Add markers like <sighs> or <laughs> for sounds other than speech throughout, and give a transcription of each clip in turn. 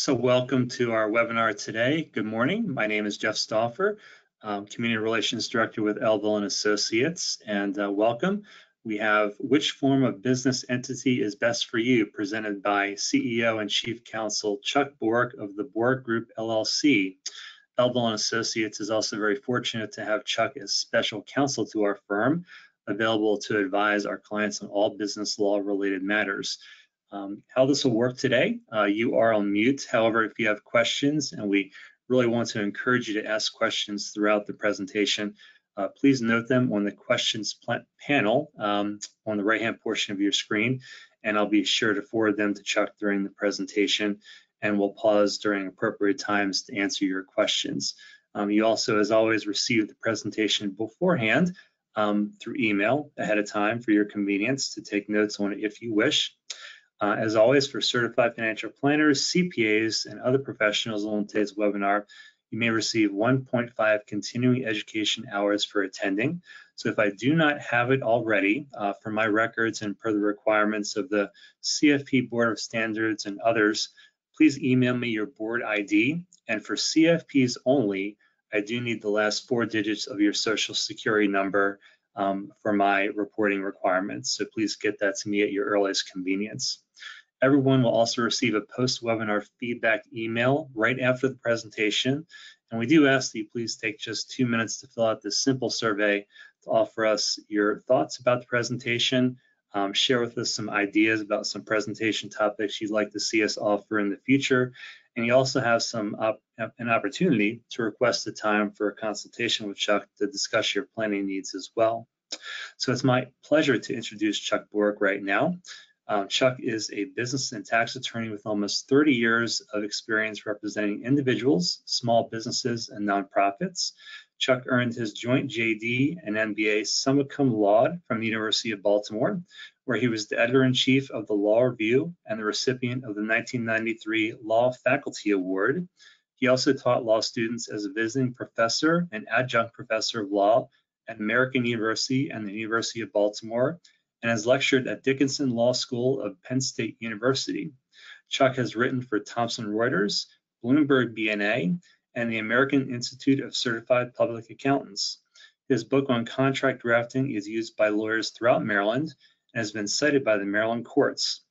So welcome to our webinar today. Good morning. My name is Jeff Stauffer, um, Community Relations Director with Elville and Associates, and uh, welcome. We have Which Form of Business Entity is Best for You, presented by CEO and Chief Counsel Chuck Borek of the Borek Group LLC. Elville and Associates is also very fortunate to have Chuck as special counsel to our firm, available to advise our clients on all business law related matters. Um, how this will work today, uh, you are on mute. However, if you have questions, and we really want to encourage you to ask questions throughout the presentation, uh, please note them on the questions panel um, on the right-hand portion of your screen, and I'll be sure to forward them to Chuck during the presentation, and we'll pause during appropriate times to answer your questions. Um, you also, as always, receive the presentation beforehand um, through email ahead of time for your convenience to take notes on it if you wish. Uh, as always, for certified financial planners, CPAs, and other professionals on today's webinar, you may receive 1.5 continuing education hours for attending. So if I do not have it already uh, for my records and per the requirements of the CFP Board of Standards and others, please email me your board ID. And for CFPs only, I do need the last four digits of your social security number um, for my reporting requirements. So please get that to me at your earliest convenience. Everyone will also receive a post-webinar feedback email right after the presentation. And we do ask that you please take just two minutes to fill out this simple survey to offer us your thoughts about the presentation, um, share with us some ideas about some presentation topics you'd like to see us offer in the future. And you also have some op an opportunity to request a time for a consultation with Chuck to discuss your planning needs as well. So it's my pleasure to introduce Chuck Borek right now. Um, Chuck is a business and tax attorney with almost 30 years of experience representing individuals, small businesses, and nonprofits. Chuck earned his joint JD and MBA summa cum laude from the University of Baltimore, where he was the editor-in-chief of the Law Review and the recipient of the 1993 Law Faculty Award. He also taught law students as a visiting professor and adjunct professor of law at American University and the University of Baltimore, and has lectured at Dickinson Law School of Penn State University. Chuck has written for Thomson Reuters, Bloomberg BNA, and the American Institute of Certified Public Accountants. His book on contract drafting is used by lawyers throughout Maryland and has been cited by the Maryland courts.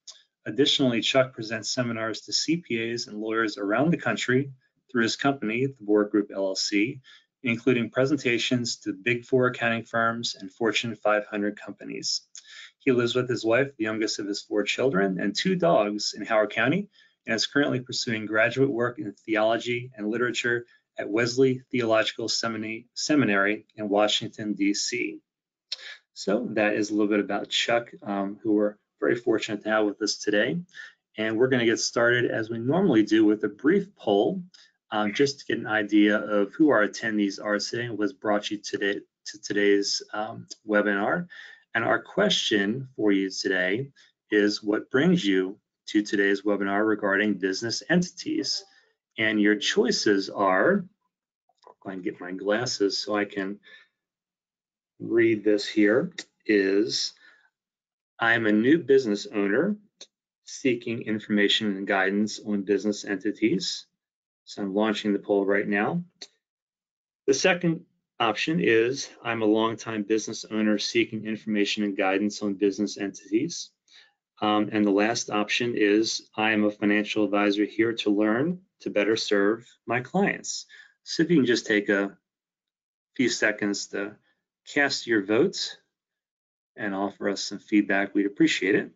Additionally, Chuck presents seminars to CPAs and lawyers around the country through his company, the Borek Group LLC, including presentations to Big Four accounting firms and Fortune 500 companies. He lives with his wife, the youngest of his four children, and two dogs in Howard County, and is currently pursuing graduate work in theology and literature at Wesley Theological Seminary in Washington, D.C. So that is a little bit about Chuck, um, who we're very fortunate to have with us today. And we're going to get started as we normally do with a brief poll, um, just to get an idea of who our attendees are today and what's brought you today to today's um, webinar. And our question for you today is what brings you to today's webinar regarding business entities? And your choices are, I'll get my glasses so I can read this here, is I'm a new business owner seeking information and guidance on business entities. So I'm launching the poll right now. The second option is I'm a longtime business owner seeking information and guidance on business entities. Um, and the last option is I am a financial advisor here to learn to better serve my clients. So if you can just take a few seconds to cast your votes and offer us some feedback, we'd appreciate it.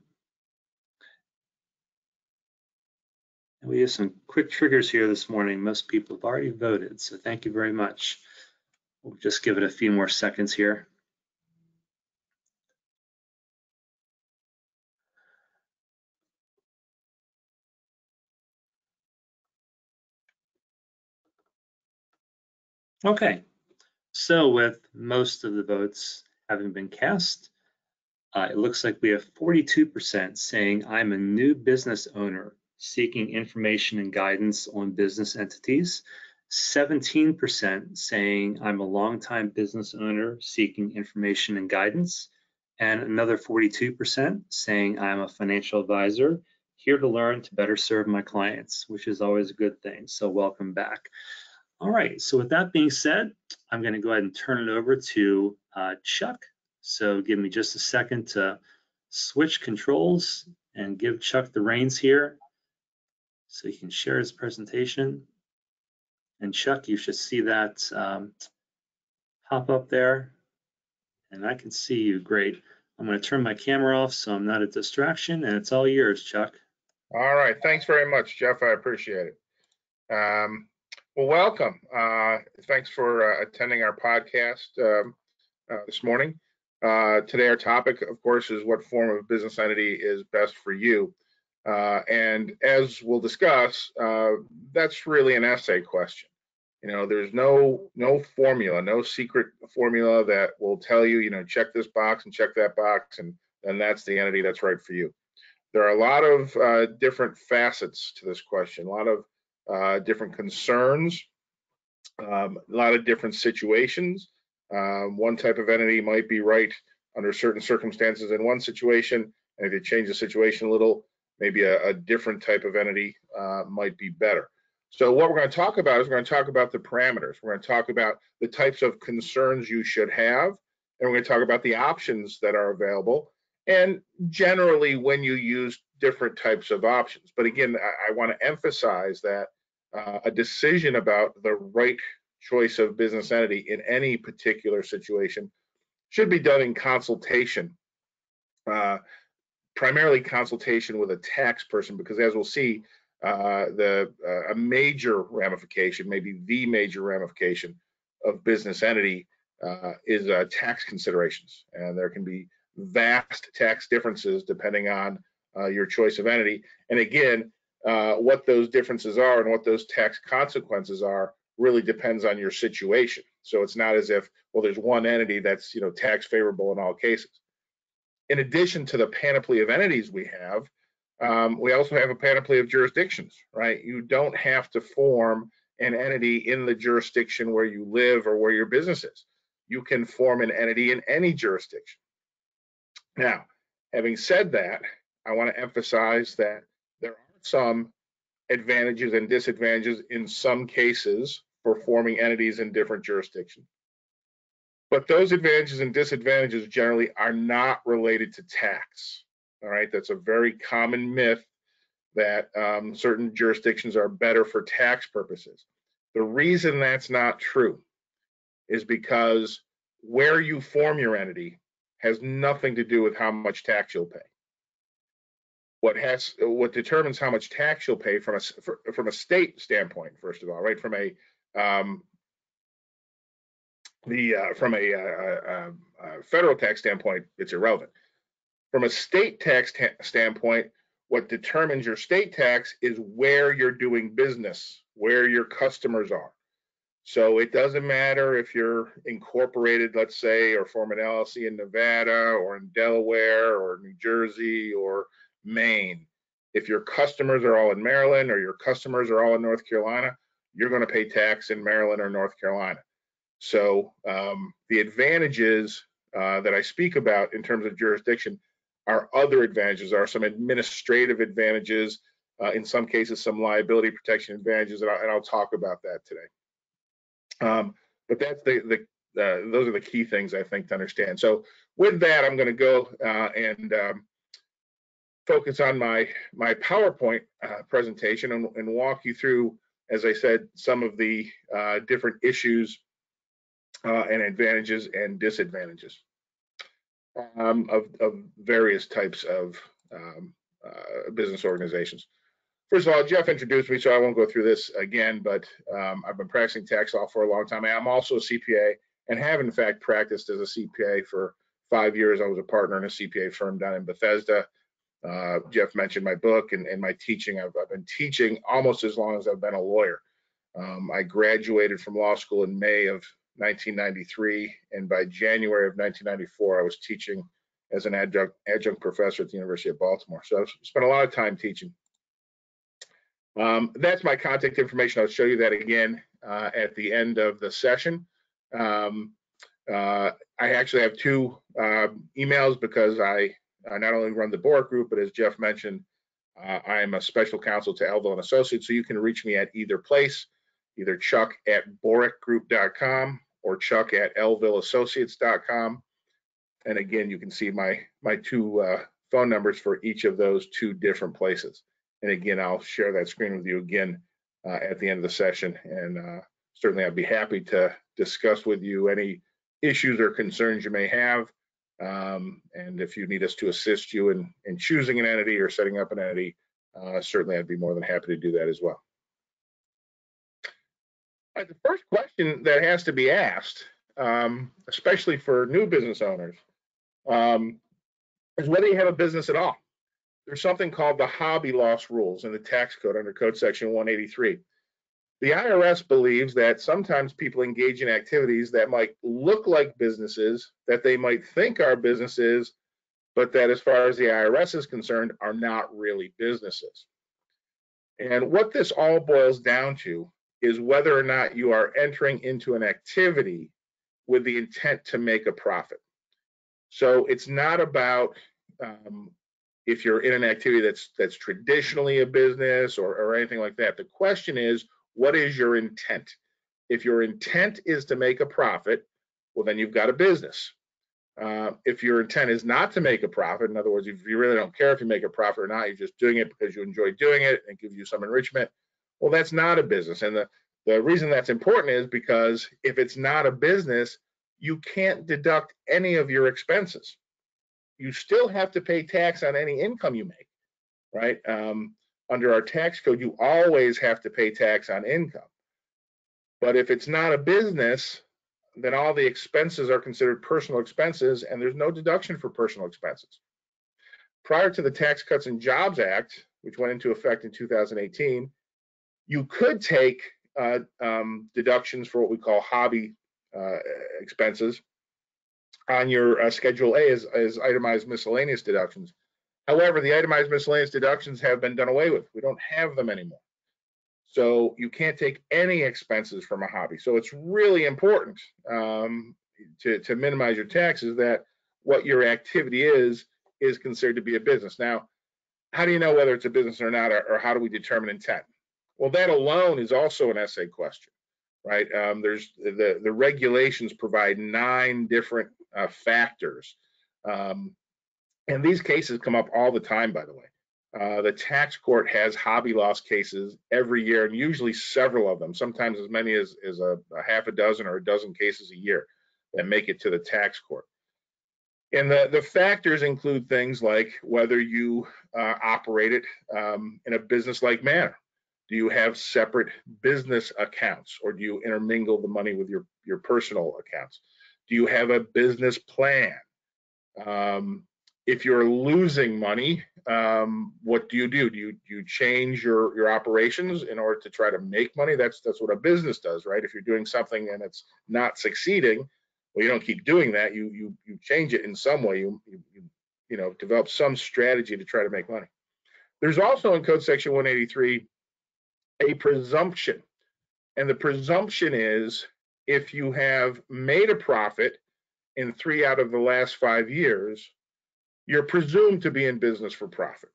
And we have some quick triggers here this morning. Most people have already voted, so thank you very much. We'll just give it a few more seconds here. Okay, so with most of the votes having been cast, uh, it looks like we have 42% saying I'm a new business owner seeking information and guidance on business entities. 17% saying I'm a longtime business owner seeking information and guidance, and another 42% saying I'm a financial advisor here to learn to better serve my clients, which is always a good thing. So welcome back. All right, so with that being said, I'm gonna go ahead and turn it over to uh, Chuck. So give me just a second to switch controls and give Chuck the reins here so he can share his presentation. And Chuck, you should see that um, pop up there. And I can see you, great. I'm gonna turn my camera off so I'm not a distraction and it's all yours, Chuck. All right, thanks very much, Jeff. I appreciate it. Um, well, welcome. Uh, thanks for uh, attending our podcast um, uh, this morning. Uh, today, our topic, of course, is what form of business entity is best for you. Uh, and as we'll discuss, uh, that's really an essay question. You know, there's no no formula, no secret formula that will tell you, you know, check this box and check that box, and and that's the entity that's right for you. There are a lot of different facets to this question, a lot of uh, different concerns, um, a lot of different situations. Um, one type of entity might be right under certain circumstances in one situation, and if you change the situation a little, maybe a, a different type of entity uh, might be better. So what we're going to talk about is we're going to talk about the parameters. We're going to talk about the types of concerns you should have, and we're going to talk about the options that are available, and generally when you use different types of options. But again, I, I want to emphasize that uh, a decision about the right choice of business entity in any particular situation should be done in consultation, uh, primarily consultation with a tax person, because as we'll see, uh, the uh, a major ramification, maybe the major ramification of business entity uh, is uh, tax considerations, and there can be vast tax differences depending on uh, your choice of entity. And again, uh, what those differences are and what those tax consequences are really depends on your situation. So it's not as if, well, there's one entity that's you know tax favorable in all cases. In addition to the panoply of entities we have, um, we also have a panoply of jurisdictions, right? You don't have to form an entity in the jurisdiction where you live or where your business is. You can form an entity in any jurisdiction. Now, having said that, I want to emphasize that there are some advantages and disadvantages in some cases for forming entities in different jurisdictions. But those advantages and disadvantages generally are not related to tax. All right, that's a very common myth that um, certain jurisdictions are better for tax purposes. The reason that's not true is because where you form your entity has nothing to do with how much tax you'll pay. What has what determines how much tax you'll pay from a from a state standpoint, first of all, right? From a um, the uh, from a, uh, uh, federal tax standpoint, it's irrelevant. From a state tax standpoint, what determines your state tax is where you're doing business, where your customers are. So it doesn't matter if you're incorporated, let's say, or form an LLC in Nevada or in Delaware or New Jersey or Maine. If your customers are all in Maryland or your customers are all in North Carolina, you're going to pay tax in Maryland or North Carolina. So um, the advantages uh, that I speak about in terms of jurisdiction are other advantages, are some administrative advantages, uh, in some cases, some liability protection advantages, and, I, will talk about that today. Um, but that's the, the uh, those are the key things I think to understand. So with that, I'm going to go uh, and um, focus on my my PowerPoint uh, presentation and, and, walk you through, as I said, some of the uh, different issues uh, and advantages and disadvantages um, of, of, various types of um, uh, business organizations. First of all, Jeff introduced me, so I won't go through this again, but um, I've been practicing tax law for a long time. I'm also a CPA and have, in fact, practiced as a CPA for five years. I was a partner in a CPA firm down in Bethesda. Uh, Jeff mentioned my book and, and my teaching. I've, I've, been teaching almost as long as I've been a lawyer. Um, I graduated from law school in May of 1993, and by January of 1994, I was teaching as an adjunct, adjunct professor at the University of Baltimore. So I've spent a lot of time teaching. Um, that's my contact information. I'll show you that again uh, at the end of the session. Um, uh, I actually have two uh, emails because I, I, not only run the Borek Group, but as Jeff mentioned, Uh, I am a special counsel to Elville and Associates, so you can reach me at either place, either Chuck at borekgroup.com or Chuck at elvilleassociates.com. And again, you can see my my two uh, phone numbers for each of those two different places. And again, I'll share that screen with you again uh, at the end of the session. And uh, certainly I'd be happy to discuss with you any issues or concerns you may have. Um, and if you need us to assist you in, in choosing an entity or setting up an entity, uh, certainly I'd be more than happy to do that as well. Right, the first question that has to be asked, um, especially for new business owners, um, is whether you have a business at all. There's something called the hobby loss rules in the tax code under code section 183. The IRS believes that sometimes people engage in activities that might look like businesses, that they might think are businesses, but that as far as the IRS is concerned, are not really businesses. And what this all boils down to is whether or not you are entering into an activity with the intent to make a profit. So it's not about um, if you're in an activity that's that's traditionally a business or, or anything like that. The question is, what is your intent? If your intent is to make a profit, well, then you've got a business. Uh, if your intent is not to make a profit, in other words, if you really don't care if you make a profit or not, you're just doing it because you enjoy doing it and gives you some enrichment, well, that's not a business. And the, the reason that's important is because if it's not a business, you can't deduct any of your expenses. You still have to pay tax on any income you make, right? Um, under our tax code, you always have to pay tax on income. But if it's not a business, then all the expenses are considered personal expenses and there's no deduction for personal expenses. Prior to the Tax Cuts and Jobs Act, which went into effect in 2018, you could take uh, um, deductions for what we call hobby uh, expenses on your uh, Schedule A as, as itemized miscellaneous deductions. However, the itemized miscellaneous deductions have been done away with. We don't have them anymore. So you can't take any expenses from a hobby. So it's really important um, to, to minimize your taxes that what your activity is, is considered to be a business. Now, how do you know whether it's a business or not, or, or how do we determine intent? Well, that alone is also an essay question, right? Um, there's the, the regulations provide nine different uh, factors um, and these cases come up all the time, by the way. Uh, the tax court has hobby loss cases every year, and usually several of them, sometimes as many as, as a, a half a dozen or a dozen cases a year that make it to the tax court. And the, the factors include things like whether you uh, operate it um, in a business-like manner. Do you have separate business accounts or do you intermingle the money with your, your personal accounts? Do you have a business plan? Um, if you're losing money, um, what do you do? Do you do you change your your operations in order to try to make money? That's that's what a business does, right? If you're doing something and it's not succeeding, well, you don't keep doing that. You you you change it in some way. You you you, you know develop some strategy to try to make money. There's also in Code Section 183 a presumption, and the presumption is if you have made a profit in three out of the last five years, you're presumed to be in business for profit.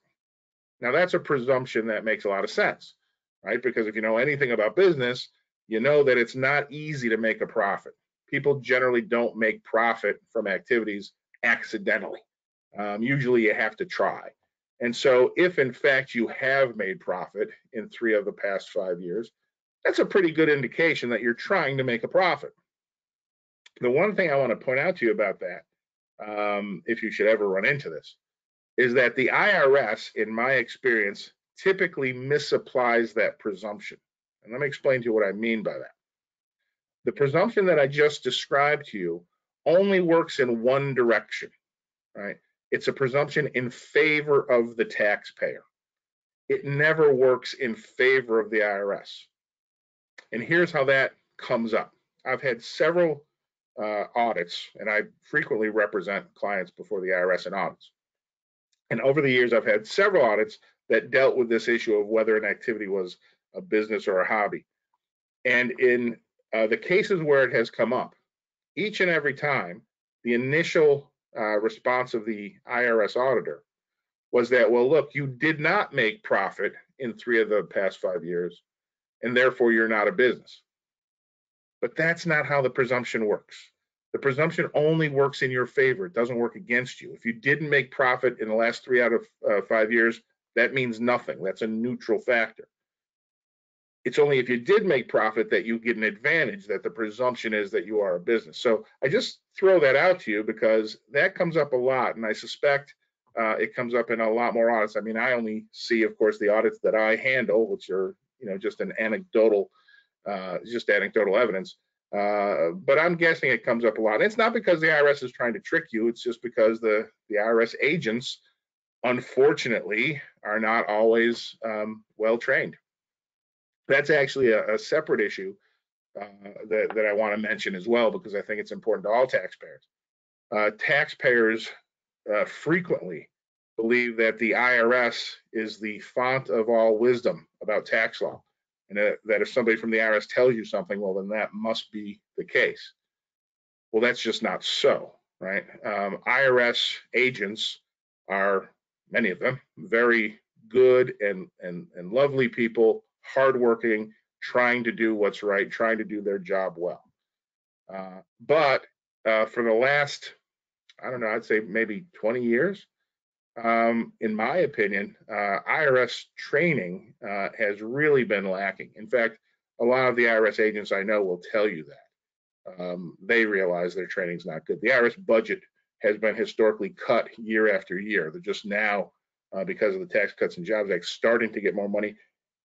Now, that's a presumption that makes a lot of sense, right? Because if you know anything about business, you know that it's not easy to make a profit. People generally don't make profit from activities accidentally. Um, usually, you have to try. And so, if in fact you have made profit in three of the past five years, that's a pretty good indication that you're trying to make a profit. The one thing I want to point out to you about that um, if you should ever run into this, is that the IRS, in my experience, typically misapplies that presumption. And let me explain to you what I mean by that. The presumption that I just described to you only works in one direction, right? It's a presumption in favor of the taxpayer. It never works in favor of the IRS. And here's how that comes up. I've had several uh, audits, and I frequently represent clients before the IRS in audits. And over the years, I've had several audits that dealt with this issue of whether an activity was a business or a hobby. And in uh, the cases where it has come up, each and every time, the initial uh, response of the IRS auditor was that, well, look, you did not make profit in three of the past five years, and therefore you're not a business. But that's not how the presumption works. The presumption only works in your favor. It doesn't work against you. If you didn't make profit in the last three out of uh, five years, that means nothing. That's a neutral factor. It's only if you did make profit that you get an advantage, that the presumption is that you are a business. So I just throw that out to you because that comes up a lot. And I suspect uh, it comes up in a lot more audits. I mean, I only see, of course, the audits that I handle, which are, you know, just an anecdotal, uh, just anecdotal evidence. Uh, but I'm guessing it comes up a lot. And it's not because the IRS is trying to trick you. It's just because the the IRS agents, unfortunately, are not always um, well trained that's actually a, a separate issue uh, that, that I want to mention as well, because I think it's important to all taxpayers. Uh, taxpayers uh, frequently believe that the IRS is the font of all wisdom about tax law, and that, if somebody from the IRS tells you something, well, then that must be the case. Well, that's just not so, right? Um, IRS agents are, many of them, very good and, and, and lovely people hardworking, trying to do what's right, trying to do their job well. Uh, but uh, for the last, I don't know, I'd say maybe 20 years, um, in my opinion, uh, IRS training uh, has really been lacking. In fact, a lot of the IRS agents I know will tell you that. Um, they realize their training's not good. The IRS budget has been historically cut year after year. They're just now, uh, because of the Tax Cuts and Jobs Act, starting to get more money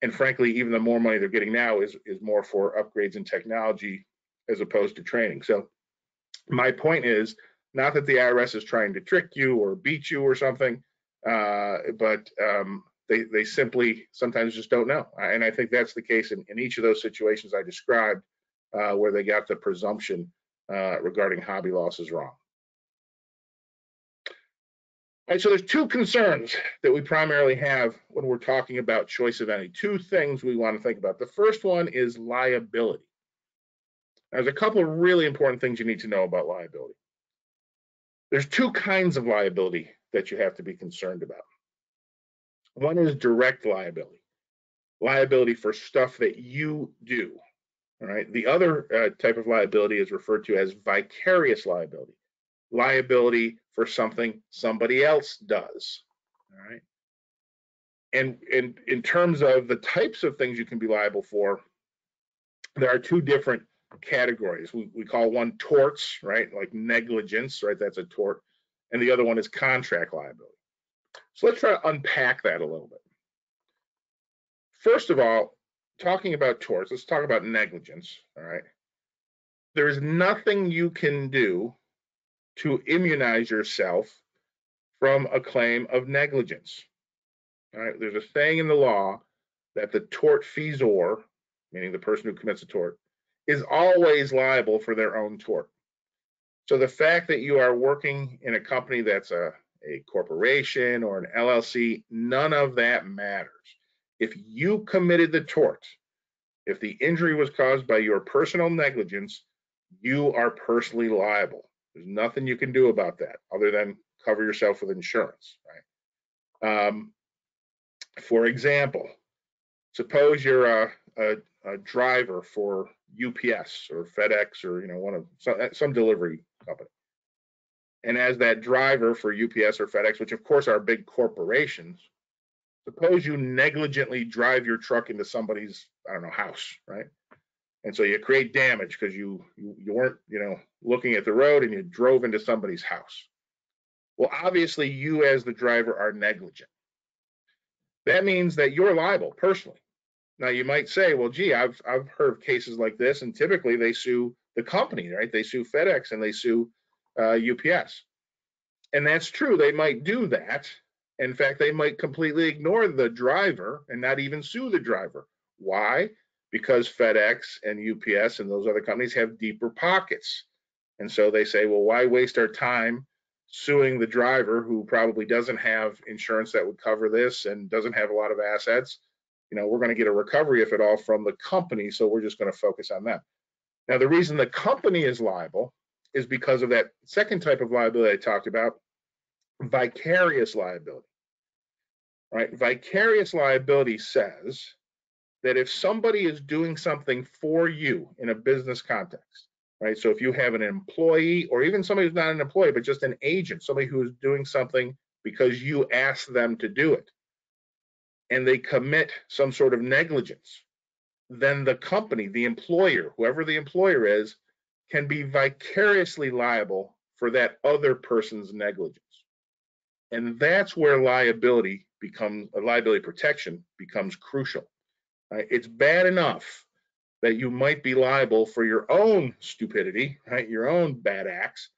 and frankly, even the more money they're getting now is is more for upgrades in technology as opposed to training. So my point is not that the IRS is trying to trick you or beat you or something, uh, but um, they they simply sometimes just don't know. And I think that's the case in, in each of those situations I described, uh, where they got the presumption uh, regarding hobby losses wrong. Right, so there's two concerns that we primarily have when we're talking about choice of entity. Two things we want to think about. The first one is liability. There's a couple of really important things you need to know about liability. There's two kinds of liability that you have to be concerned about. One is direct liability, liability for stuff that you do. All right. The other uh, type of liability is referred to as vicarious liability liability for something somebody else does. All right. And, and in terms of the types of things you can be liable for, there are two different categories. We, we call one torts, right? Like negligence, right? That's a tort. And the other one is contract liability. So let's try to unpack that a little bit. First of all, talking about torts, let's talk about negligence, all right? There is nothing you can do to immunize yourself from a claim of negligence. All right, there's a saying in the law that the tort feasor, meaning the person who commits a tort, is always liable for their own tort. So the fact that you are working in a company that's a, a corporation or an LLC, none of that matters. If you committed the tort, if the injury was caused by your personal negligence, you are personally liable. There's nothing you can do about that other than cover yourself with insurance, right? Um, for example, suppose you're a, a, a, driver for UPS or FedEx or you know one of some, uh, some delivery company, and as that driver for UPS or FedEx, which of course are big corporations, suppose you negligently drive your truck into somebody's I don't know house, right? and so you create damage because you, you you weren't you know looking at the road and you drove into somebody's house. Well obviously you as the driver are negligent. That means that you're liable personally now you might say well gee i've i've heard of cases like this and typically they sue the company right? They sue fedex and they sue uh, ups and that's true they might do that. In fact they might completely ignore the driver and not even sue the driver. Why? Because FedEx and UPS and those other companies have deeper pockets. And so they say, well, why waste our time suing the driver who probably doesn't have insurance that would cover this and doesn't have a lot of assets? You know, we're going to get a recovery, if at all, from the company. So we're just going to focus on that. Now, the reason the company is liable is because of that second type of liability I talked about, vicarious liability. right? Vicarious liability says that if somebody is doing something for you in a business context, right? So if you have an employee or even somebody who's not an employee, but just an agent, somebody who is doing something because you asked them to do it, and they commit some sort of negligence, then the company, the employer, whoever the employer is, can be vicariously liable for that other person's negligence. And that's where liability becomes, liability protection becomes crucial. Right? It's bad enough that you might be liable for your own stupidity, right? Your own bad acts.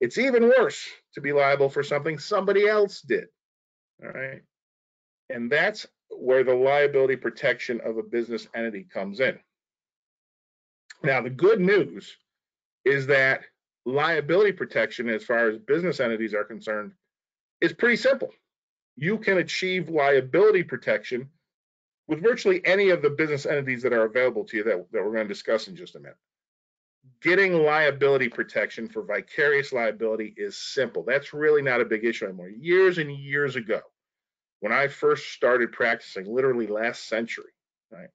It's even worse to be liable for something somebody else did. All right. And that's where the liability protection of a business entity comes in. Now, the good news is that liability protection, as far as business entities are concerned, is pretty simple. You can achieve liability protection with virtually any of the business entities that are available to you that, that we're going to discuss in just a minute. Getting liability protection for vicarious liability is simple. That's really not a big issue anymore. Years and years ago, when I first started practicing, literally last century, right?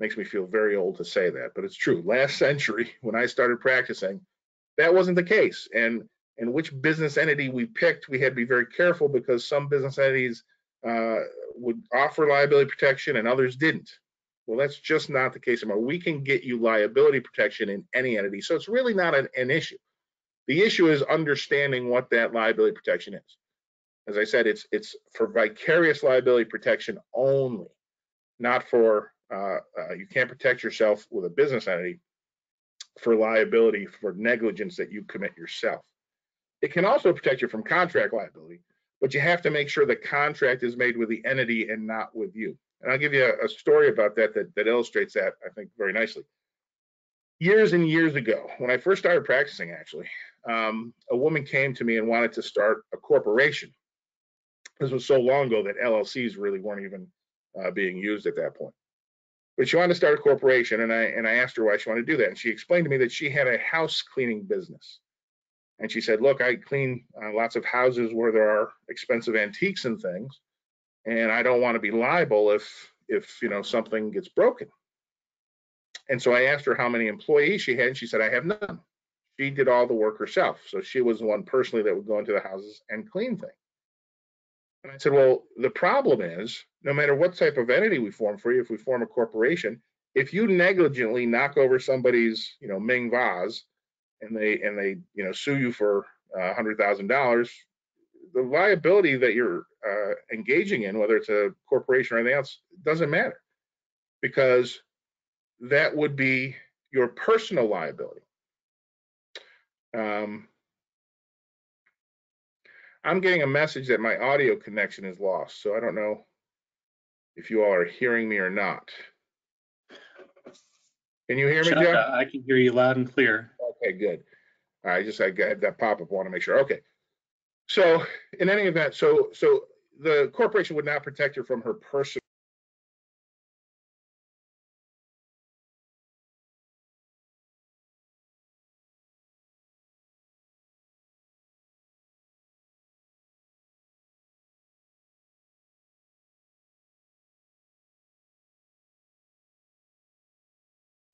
Makes me feel very old to say that, but it's true. Last century, <laughs> when I started practicing, that wasn't the case. And and which business entity we picked, we had to be very careful because some business entities uh, would offer liability protection and others didn't. Well, that's just not the case anymore. We can get you liability protection in any entity. So it's really not an, an issue. The issue is understanding what that liability protection is. As I said, it's it's for vicarious liability protection only, not for uh, uh, you can't protect yourself with a business entity for liability for negligence that you commit yourself. It can also protect you from contract liability, but you have to make sure the contract is made with the entity and not with you. And I'll give you a, a story about that, that that illustrates that, I think, very nicely. Years and years ago, when I first started practicing, actually, um, a woman came to me and wanted to start a corporation. This was so long ago that LLCs really weren't even uh, being used at that point. But she wanted to start a corporation, and I and I asked her why she wanted to do that, and she explained to me that she had a house cleaning business and she said, look, I clean uh, lots of houses where there are expensive antiques and things, and I don't want to be liable if if you know something gets broken. And so I asked her how many employees she had, and she said, I have none. She did all the work herself. So she was the one personally that would go into the houses and clean things. And I said, well, the problem is no matter what type of entity we form for you, if we form a corporation, if you negligently knock over somebody's, you know, Ming vase and they and they you know sue you for a hundred thousand dollars, the liability that you're uh, engaging in, whether it's a corporation or anything else, doesn't matter because that would be your personal liability. Um, I'm getting a message that my audio connection is lost, so I don't know if you all are hearing me or not. Can you hear me, Jeff? I can hear you loud and clear. Okay, good. I just I got that pop up. Want to make sure. Okay. So in any event, so so the corporation would not protect her from her personal.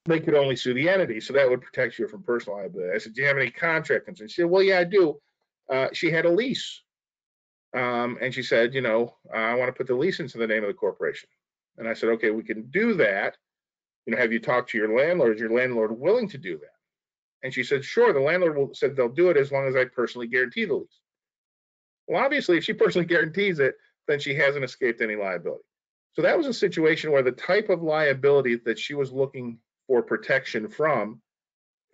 They could only sue the entity, so that would protect you from personal liability. I said, "Do you have any contract concerns?" She said, "Well, yeah, I do." Uh, she had a lease, um, and she said, "You know, I want to put the lease into the name of the corporation." And I said, "Okay, we can do that. You know, have you talked to your landlord? Is your landlord willing to do that?" And she said, "Sure." The landlord will, said they'll do it as long as I personally guarantee the lease. Well, obviously, if she personally guarantees it, then she hasn't escaped any liability. So that was a situation where the type of liability that she was looking for protection from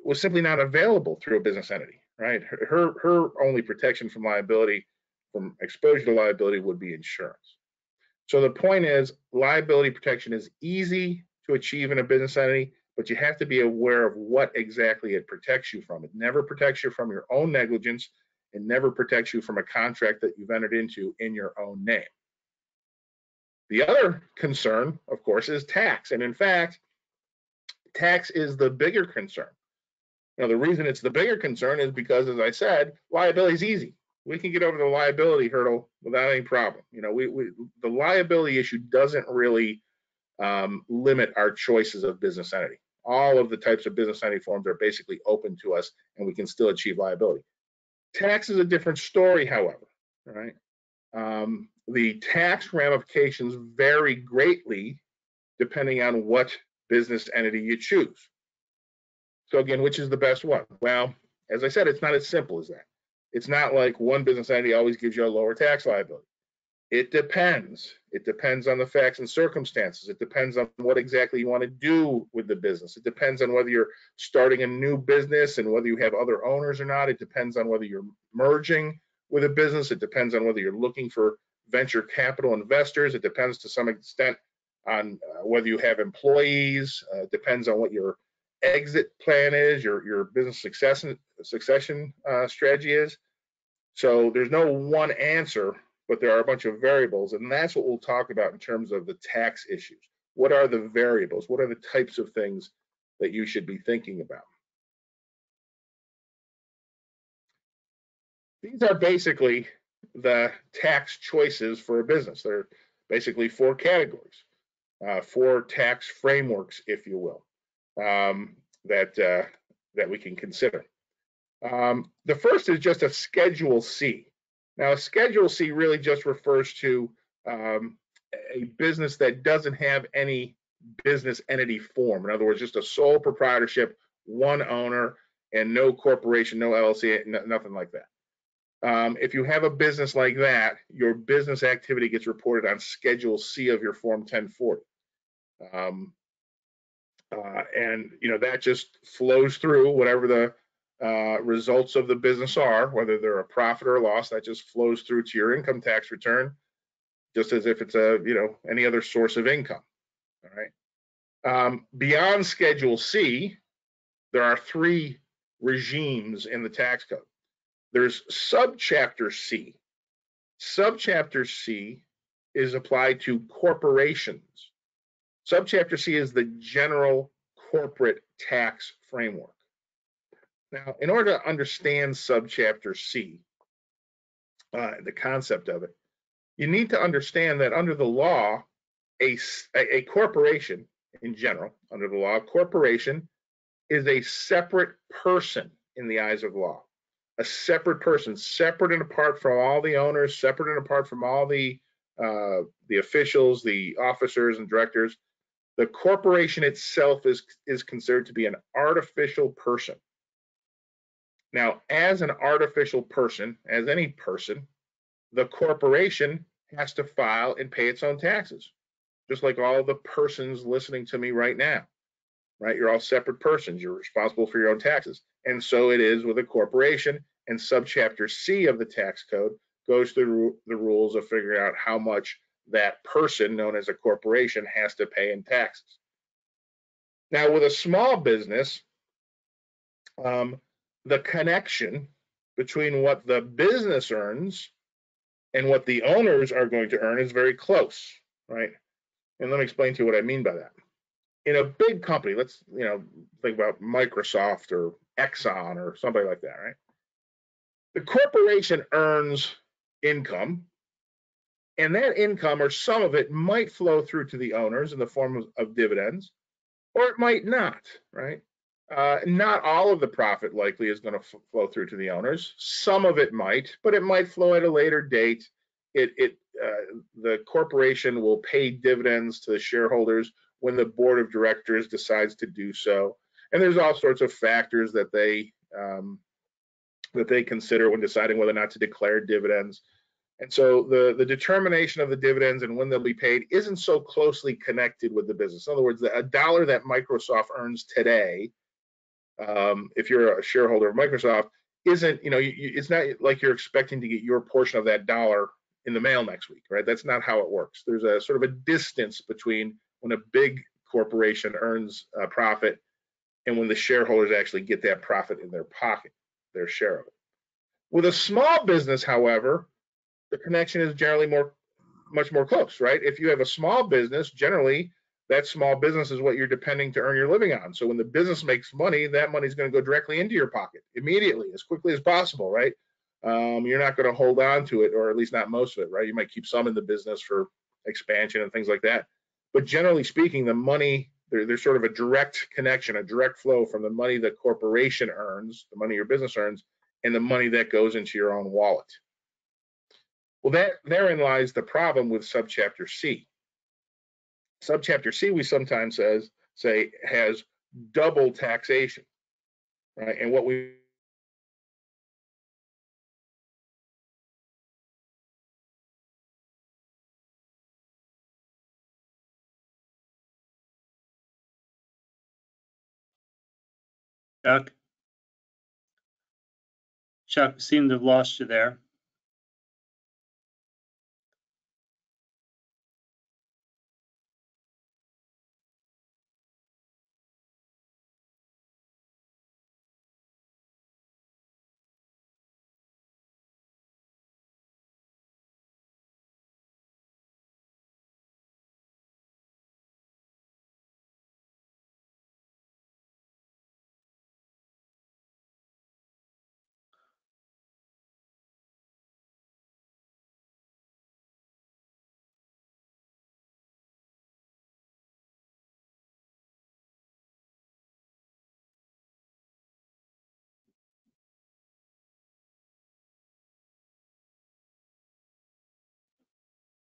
was simply not available through a business entity, right? Her, her, only protection from liability, from exposure to liability would be insurance. So the point is liability protection is easy to achieve in a business entity, but you have to be aware of what exactly it protects you from. It never protects you from your own negligence. and never protects you from a contract that you've entered into in your own name. The other concern, of course, is tax. And in fact, tax is the bigger concern. Now, the reason it's the bigger concern is because, as I said, liability is easy. we can get over the liability hurdle without any problem. You know, we, we the liability issue doesn't really um, limit our choices of business entity. All of the types of business entity forms are basically open to us, and we can still achieve liability. Tax is a different story, however, right? Um, the tax ramifications vary greatly depending on what business entity you choose. So again, which is the best one? Well, as I said, it's not as simple as that. It's not like one business entity always gives you a lower tax liability. It depends. It depends on the facts and circumstances. It depends on what exactly you want to do with the business. It depends on whether you're starting a new business and whether you have other owners or not. It depends on whether you're merging with a business. It depends on whether you're looking for venture capital investors. It depends to some extent on uh, whether you have employees. Uh, depends on what your exit plan is, your your business success succession uh, strategy is. So there's no one answer, but there are a bunch of variables, and that's what we'll talk about in terms of the tax issues. What are the variables? What are the types of things that you should be thinking about? These are basically the tax choices for a business. They're basically four categories, uh, four tax frameworks, if you will um, that uh, that we can consider. Um, the first is just a Schedule C. Now, a Schedule C really just refers to um, a business that doesn't have any business entity form. In other words, just a sole proprietorship, one owner, and no corporation, no LLC, nothing like that. Um, if you have a business like that, your business activity gets reported on Schedule C of your Form 1040. Um, uh, and you know that just flows through whatever the uh, results of the business are, whether they're a profit or a loss, that just flows through to your income tax return, just as if it's a you know any other source of income. All right. Um, beyond Schedule C, there are three regimes in the tax code. There's Subchapter C. Subchapter C is applied to corporations. Subchapter C is the general corporate tax framework. Now, in order to understand Subchapter C, uh, the concept of it, you need to understand that under the law, a, a corporation in general, under the law, a corporation is a separate person in the eyes of law. A separate person, separate and apart from all the owners, separate and apart from all the uh, the officials, the officers and directors the corporation itself is, is considered to be an artificial person. Now, as an artificial person, as any person, the corporation has to file and pay its own taxes, just like all the persons listening to me right now, right? You're all separate persons. You're responsible for your own taxes. And so it is with a corporation. And subchapter C of the tax code goes through the rules of figuring out how much that person, known as a corporation, has to pay in taxes. Now, with a small business, um, the connection between what the business earns and what the owners are going to earn is very close, right? And let me explain to you what I mean by that. In a big company, let's you know think about Microsoft or Exxon or somebody like that, right? The corporation earns income and that income or some of it might flow through to the owners in the form of, of dividends, or it might not, right? Uh, not all of the profit likely is going to flow through to the owners. Some of it might, but it might flow at a later date. It, it uh, the corporation will pay dividends to the shareholders when the board of directors decides to do so. And there's all sorts of factors that they um, that they consider when deciding whether or not to declare dividends. And so the, the determination of the dividends and when they'll be paid isn't so closely connected with the business. In other words, a dollar that Microsoft earns today, um, if you're a shareholder of Microsoft, isn't, you know, you, it's not like you're expecting to get your portion of that dollar in the mail next week, right? That's not how it works. There's a sort of a distance between when a big corporation earns a profit and when the shareholders actually get that profit in their pocket, their share of it. With a small business, however, the connection is generally more much more close, right? If you have a small business, generally that small business is what you're depending to earn your living on. So when the business makes money, that money is going to go directly into your pocket immediately, as quickly as possible, right? um, you're not going to hold on to it, or at least not most of it, right? You might keep some in the business for expansion and things like that. But generally speaking, the money, there, there's sort of a direct connection, a direct flow from the money the corporation earns, the money your business earns, and the money that goes into your own wallet. Well, that therein lies the problem with subchapter C. Subchapter C, we sometimes says say has double taxation, right? And what we Chuck? Chuck, seem to have lost you there.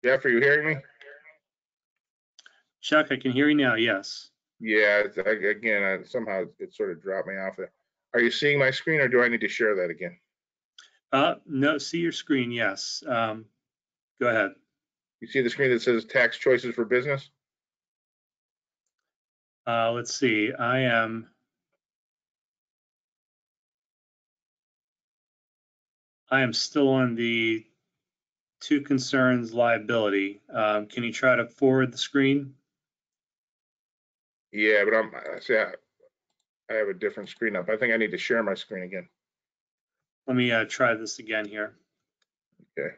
Jeff, are you hearing me? Chuck, I can hear you now, yes. Yeah, it's- I- again, I- somehow it sort of dropped me off there. Are you seeing my screen or do I need to share that again? Uh, no, see your screen, yes. Um, go ahead. You see the screen that says tax choices for business? Uh, let's see, I am. I am still on the two concerns liability. Um, can you try to forward the screen? Yeah, but I'm, I see, I I have a different screen up. I think I need to share my screen again. Let me, uh, try this again here. Okay.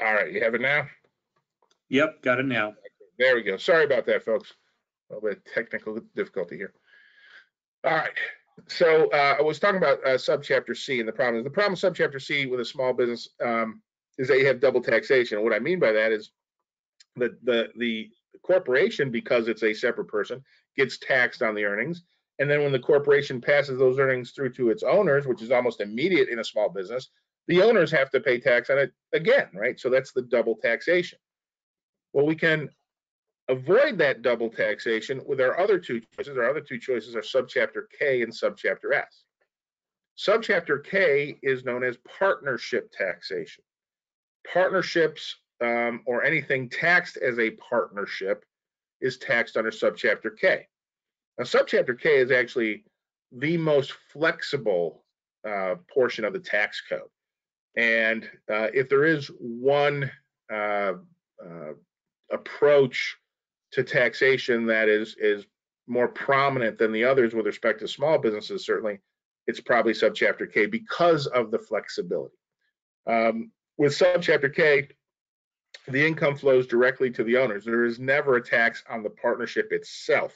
All right, you have it now? Yep, got it now. There we go. Sorry about that, folks. A little bit of technical difficulty here. All right. So uh, I was talking about uh, subchapter C, and the problem is the problem subchapter C with a small business um, is that you have double taxation. What I mean by that is that the the corporation, because it's a separate person, gets taxed on the earnings, and then when the corporation passes those earnings through to its owners, which is almost immediate in a small business, the owners have to pay tax on it again, right? So that's the double taxation. Well, we can avoid that double taxation with our other two choices. Our other two choices are subchapter K and subchapter S. Subchapter K is known as partnership taxation. Partnerships um, or anything taxed as a partnership is taxed under subchapter K. Now, subchapter K is actually the most flexible uh, portion of the tax code. And uh, if there is one uh, uh, approach to taxation that is is more prominent than the others with respect to small businesses, certainly it's probably subchapter K because of the flexibility. Um, with subchapter K, the income flows directly to the owners. There is never a tax on the partnership itself,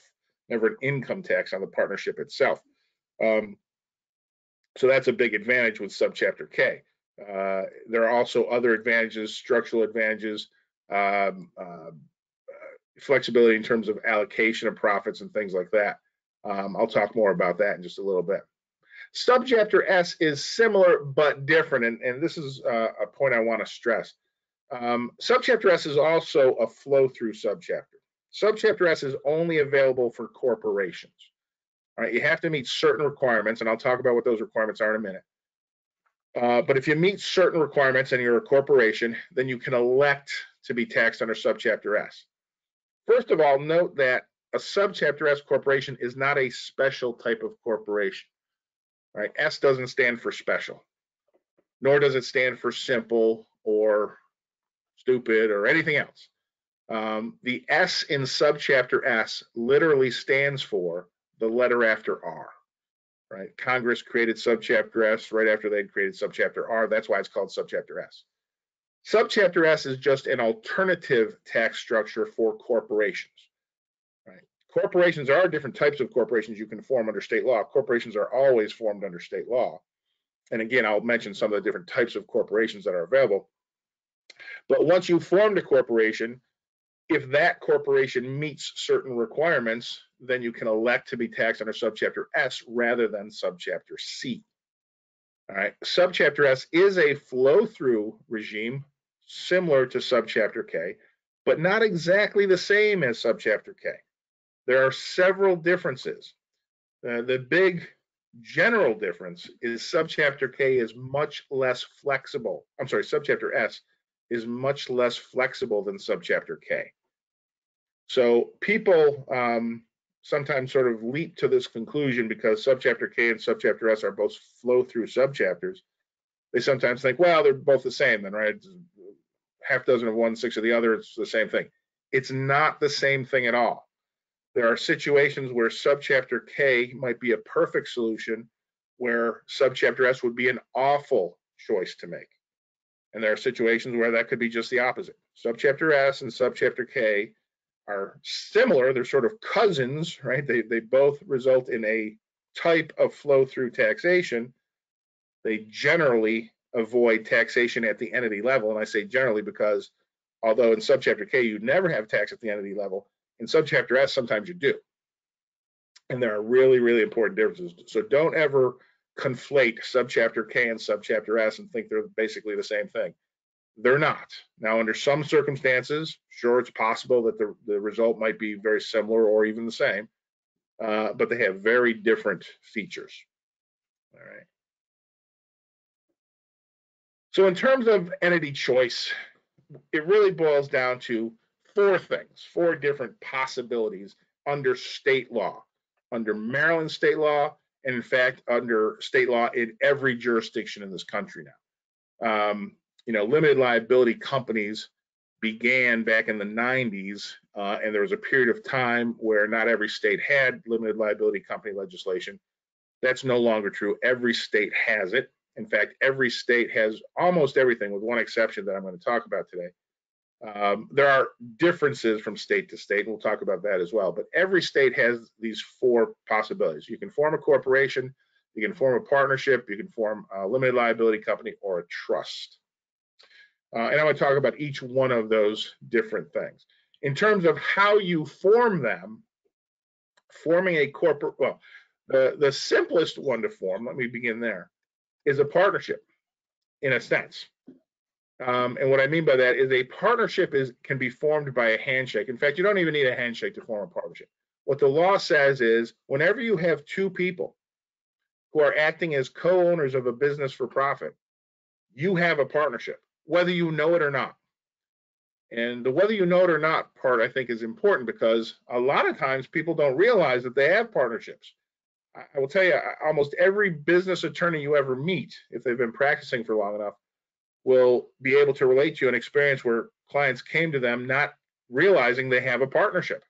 never an income tax on the partnership itself. Um, so that's a big advantage with subchapter K. Uh, there are also other advantages, structural advantages, um, uh, flexibility in terms of allocation of profits and things like that. Um, I'll talk more about that in just a little bit. Subchapter S is similar but different, and, and this is uh, a point I want to stress. Um, subchapter S is also a flow-through subchapter. Subchapter S is only available for corporations. All right, you have to meet certain requirements, and I'll talk about what those requirements are in a minute. Uh, but if you meet certain requirements and you're a corporation, then you can elect to be taxed under subchapter S. First of all, note that a subchapter S corporation is not a special type of corporation. Right? S doesn't stand for special, nor does it stand for simple or stupid or anything else. Um, the S in subchapter S literally stands for the letter after R. Right? Congress created subchapter S right after they created subchapter R. That's why it's called subchapter S. Subchapter S is just an alternative tax structure for corporations. Right? corporations, are different types of corporations you can form under state law. Corporations are always formed under state law. And again, I'll mention some of the different types of corporations that are available. But once you've formed a corporation, if that corporation meets certain requirements, then you can elect to be taxed under subchapter S rather than subchapter C. All right, subchapter S is a flow through regime similar to subchapter K, but not exactly the same as subchapter K. There are several differences. Uh, the big general difference is subchapter K is much less flexible. I'm sorry, subchapter S is much less flexible than subchapter K. So people um, sometimes sort of leap to this conclusion because subchapter K and subchapter S are both flow through subchapters. They sometimes think, well, they're both the same then, right? Half dozen of one, six of the other, it's the same thing. It's not the same thing at all. There are situations where subchapter K might be a perfect solution, where subchapter S would be an awful choice to make. And there are situations where that could be just the opposite. Subchapter S and subchapter K are similar. They're sort of cousins, right? They, they both result in a type of flow through taxation. They generally avoid taxation at the entity level. And I say generally because although in subchapter K, you never have tax at the entity level, in subchapter S, sometimes you do. And there are really, really important differences. So don't ever conflate subchapter K and subchapter S and think they're basically the same thing. They're not. Now, under some circumstances, sure, it's possible that the, the result might be very similar or even the same, uh, but they have very different features. All right. So in terms of entity choice, it really boils down to four things, four different possibilities under state law, under Maryland state law, and in fact, under state law in every jurisdiction in this country now. Um, you know, limited liability companies began back in the 90s, uh, and there was a period of time where not every state had limited liability company legislation. That's no longer true. Every state has it. In fact, every state has almost everything, with one exception that I'm going to talk about today. Um, there are differences from state to state, and we'll talk about that as well. But every state has these four possibilities. You can form a corporation, you can form a partnership, you can form a limited liability company, or a trust. Uh, and I'm going to talk about each one of those different things. In terms of how you form them, forming a corporate, well, the, the simplest one to form, let me begin there, is a partnership in a sense. Um, and what I mean by that is a partnership is can be formed by a handshake. In fact, you don't even need a handshake to form a partnership. What the law says is whenever you have two people who are acting as co-owners of a business for profit, you have a partnership, whether you know it or not. And the whether you know it or not part, I think, is important because a lot of times people don't realize that they have partnerships. I will tell you, almost every business attorney you ever meet, if they've been practicing for long enough, will be able to relate to an experience where clients came to them not realizing they have a partnership.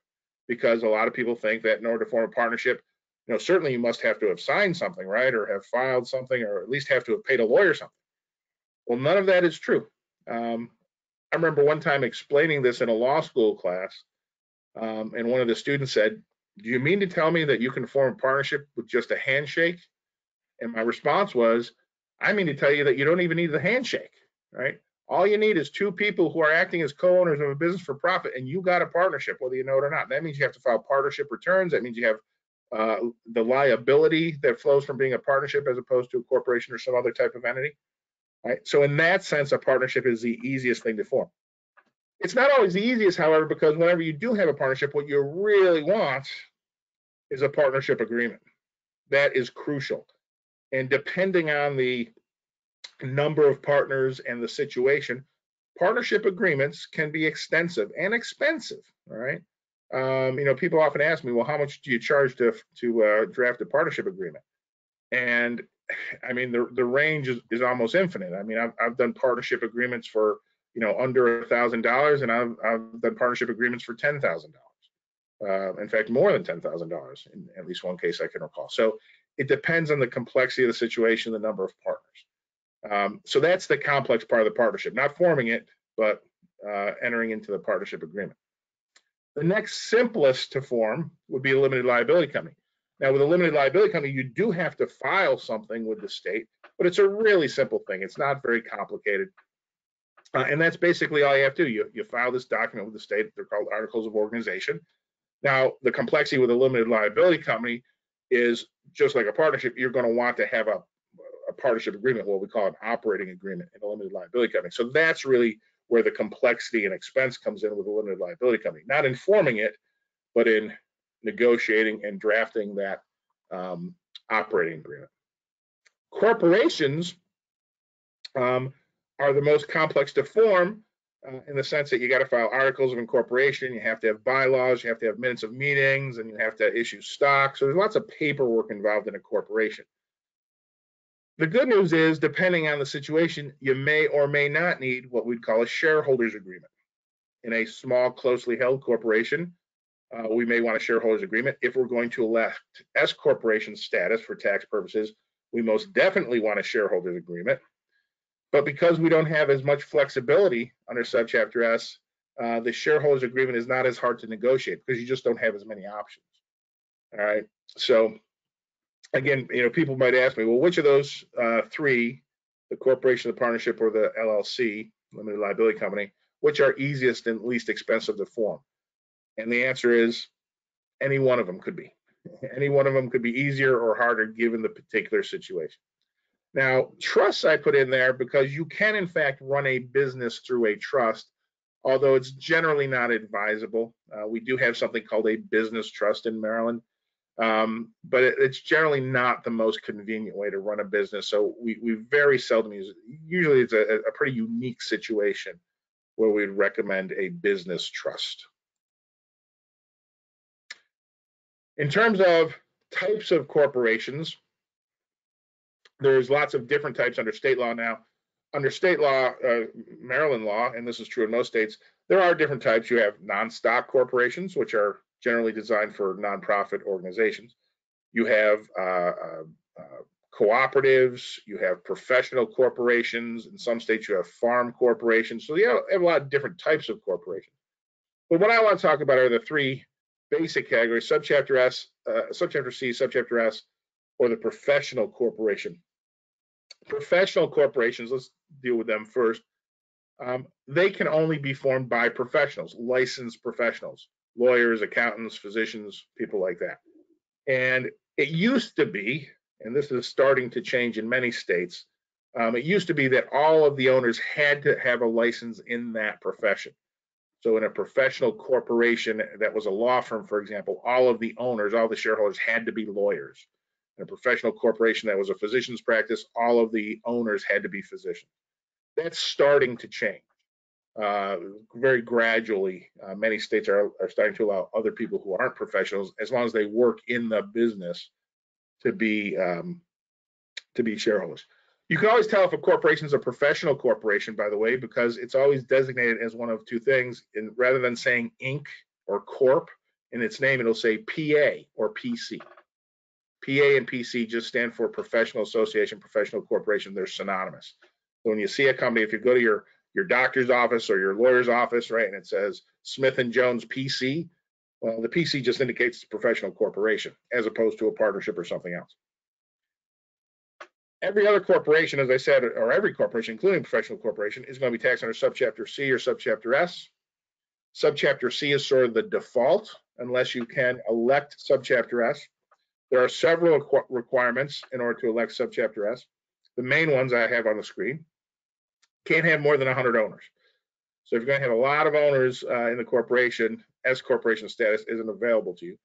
Because a lot of people think that in order to form a partnership you know certainly you must have to have signed something right? Or have filed something or at least have to have paid a lawyer something. Well none of that is true. Um, i remember one time explaining this in a law school class um, and one of the students said do you mean to tell me that you can form a partnership with just a handshake and my response was i mean to tell you that you don't even need the handshake right? All you need is two people who are acting as co-owners of a business for profit, and you got a partnership, whether you know it or not. That means you have to file partnership returns. That means you have uh, the liability that flows from being a partnership as opposed to a corporation or some other type of entity. Right. So in that sense, a partnership is the easiest thing to form. It's not always the easiest, however, because whenever you do have a partnership, what you really want is a partnership agreement. That is crucial. And depending on the number of partners and the situation, partnership agreements can be extensive and expensive. All right. Um, you know, people often ask me, well, how much do you charge to to uh, draft a partnership agreement? And <sighs> I mean, the the range is, is almost infinite. I mean, I've I've done partnership agreements for you know under a thousand dollars, and I've I've done partnership agreements for ten thousand dollars. Uh, in fact, more than ten thousand dollars in at least one case I can recall. So it depends on the complexity of the situation, the number of partners. Um, so that's the complex part of the partnership, not forming it, but uh, entering into the partnership agreement. The next simplest to form would be a limited liability company. Now, with a limited liability company, you do have to file something with the state, but it's a really simple thing. It's not very complicated. Uh, and that's basically all you have to do. You, you file this document with the state. They're called articles of organization. Now, the complexity with a limited liability company is just like a partnership, you're going to want to have a, a partnership agreement, what we call an operating agreement in a limited liability company. So that's really where the complexity and expense comes in with a limited liability company, not in forming it, but in negotiating and drafting that um, operating agreement. Corporations um, are the most complex to form uh, in the sense that you got to file articles of incorporation, you have to have bylaws, you have to have minutes of meetings, and you have to issue stock. So there's lots of paperwork involved in a corporation. The good news is, depending on the situation, you may or may not need what we'd call a shareholders agreement. In a small, closely held corporation, uh, we may want a shareholders agreement. If we're going to elect S corporation status for tax purposes, we most definitely want a shareholders agreement. But because we don't have as much flexibility under subchapter S, uh, the shareholders agreement is not as hard to negotiate because you just don't have as many options. All right. So again, you know, people might ask me, well, which of those uh, three, the corporation, the partnership, or the LLC, limited liability company, which are easiest and least expensive to form? And the answer is any one of them could be. <laughs> Any one of them could be easier or harder given the particular situation. Now, trusts I put in there because you can, in fact, run a business through a trust, although it's generally not advisable. Uh, we do have something called a business trust in Maryland, um, but it, it's generally not the most convenient way to run a business. So we, we very seldom use. Usually it's a, a pretty unique situation where we'd recommend a business trust. In terms of types of corporations, there's lots of different types under state law now. Under state law, uh, Maryland law, and this is true in most states, there are different types. You have non-stock corporations, which are generally designed for nonprofit organizations. You have uh, uh, uh, cooperatives, you have professional corporations. In some states, you have farm corporations. So you have a lot of different types of corporations. But what I want to talk about are the three basic categories, subchapter S, uh, subchapter C, subchapter S, or the professional corporation professional corporations, let's deal with them first. Um, they can only be formed by professionals, licensed professionals, lawyers, accountants, physicians, people like that. And it used to be, and this is starting to change in many states, um, it used to be that all of the owners had to have a license in that profession. So in a professional corporation that was a law firm, for example, all of the owners, all the shareholders had to be lawyers a professional corporation that was a physician's practice, all of the owners had to be physicians. That's starting to change uh, very gradually. Uh, many states are, are starting to allow other people who aren't professionals, as long as they work in the business, to be um, to be shareholders. You can always tell if a corporation is a professional corporation, by the way, because it's always designated as one of two things. And rather than saying Inc. or Corp in its name, it'll say PA or PC. PA and PC just stand for Professional Association, Professional Corporation. They're synonymous. So when you see a company, if you go to your your doctor's office or your lawyer's office, right, and it says Smith and Jones PC, well, the PC just indicates a professional corporation as opposed to a partnership or something else. Every other corporation, as I said, or every corporation, including professional corporation, is going to be taxed under subchapter C or subchapter S. Subchapter C is sort of the default, unless you can elect subchapter S. There are several requirements in order to elect subchapter S. The main ones I have on the screen. Can't have more than 100 owners. So if you're going to have a lot of owners uh, in the corporation, S corporation status isn't available to you.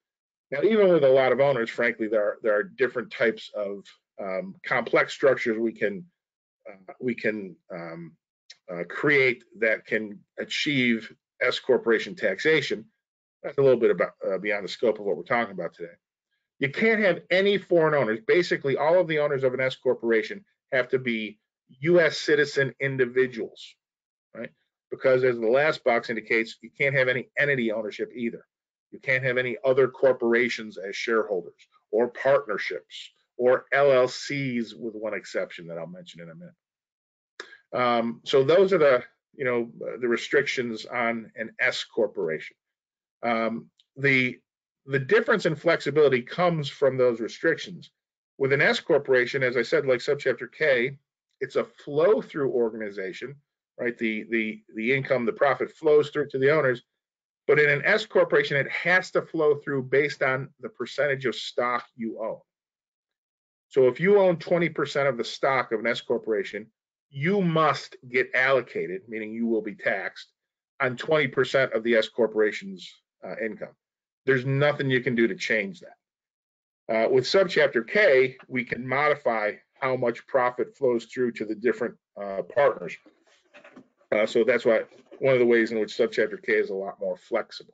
Now, even with a lot of owners, frankly, there are there are different types of um, complex structures we can uh, we can um, uh, create that can achieve S corporation taxation. That's a little bit about uh, beyond the scope of what we're talking about today. You can't have any foreign owners. Basically, all of the owners of an S corporation have to be U.S. citizen individuals, right? Because as the last box indicates, you can't have any entity ownership either. You can't have any other corporations as shareholders or partnerships or LLCs with one exception that I'll mention in a minute. Um, so those are the, you know, the restrictions on an S corporation. Um, the the difference in flexibility comes from those restrictions. With an S corporation, as I said, like subchapter K, it's a flow through organization, right? The the the income, the profit flows through to the owners. But in an S corporation, it has to flow through based on the percentage of stock you own. So if you own 20% of the stock of an S corporation, you must get allocated, meaning you will be taxed on 20% of the S corporation's uh, income. There's nothing you can do to change that. Uh, with subchapter K, we can modify how much profit flows through to the different uh, partners. Uh, so that's why one of the ways in which subchapter K is a lot more flexible.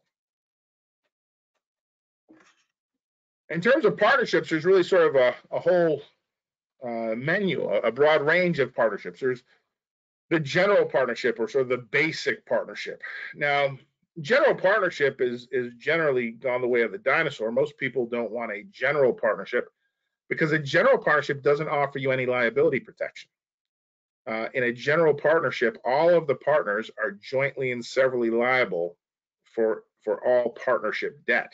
In terms of partnerships, there's really sort of a, a whole uh, menu, a, a broad range of partnerships. There's the general partnership or sort of the basic partnership. Now, general partnership is is generally gone the way of the dinosaur. Most people don't want a general partnership because a general partnership doesn't offer you any liability protection. Uh, in a general partnership, all of the partners are jointly and severally liable for for all partnership debt.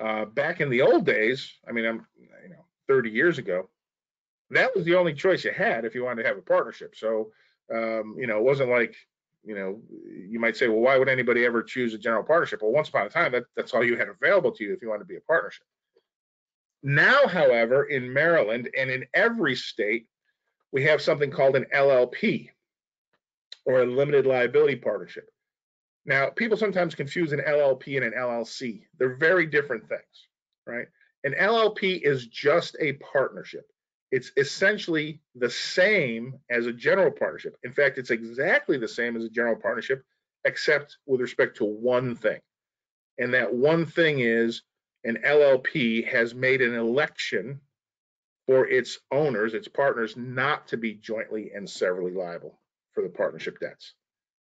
Uh, back in the old days, I mean, I'm you know 30 years ago, that was the only choice you had if you wanted to have a partnership. So um, you know, it wasn't like you know, you might say, well, why would anybody ever choose a general partnership? Well, once upon a time, that, that's all you had available to you if you wanted to be a partnership. Now, however, in Maryland and in every state, we have something called an LLP or a limited liability partnership. Now, people sometimes confuse an LLP and an LLC. They're very different things, right? An LLP is just a partnership it's essentially the same as a general partnership. In fact, it's exactly the same as a general partnership, except with respect to one thing. And that one thing is an LLP has made an election for its owners, its partners, not to be jointly and severally liable for the partnership debts.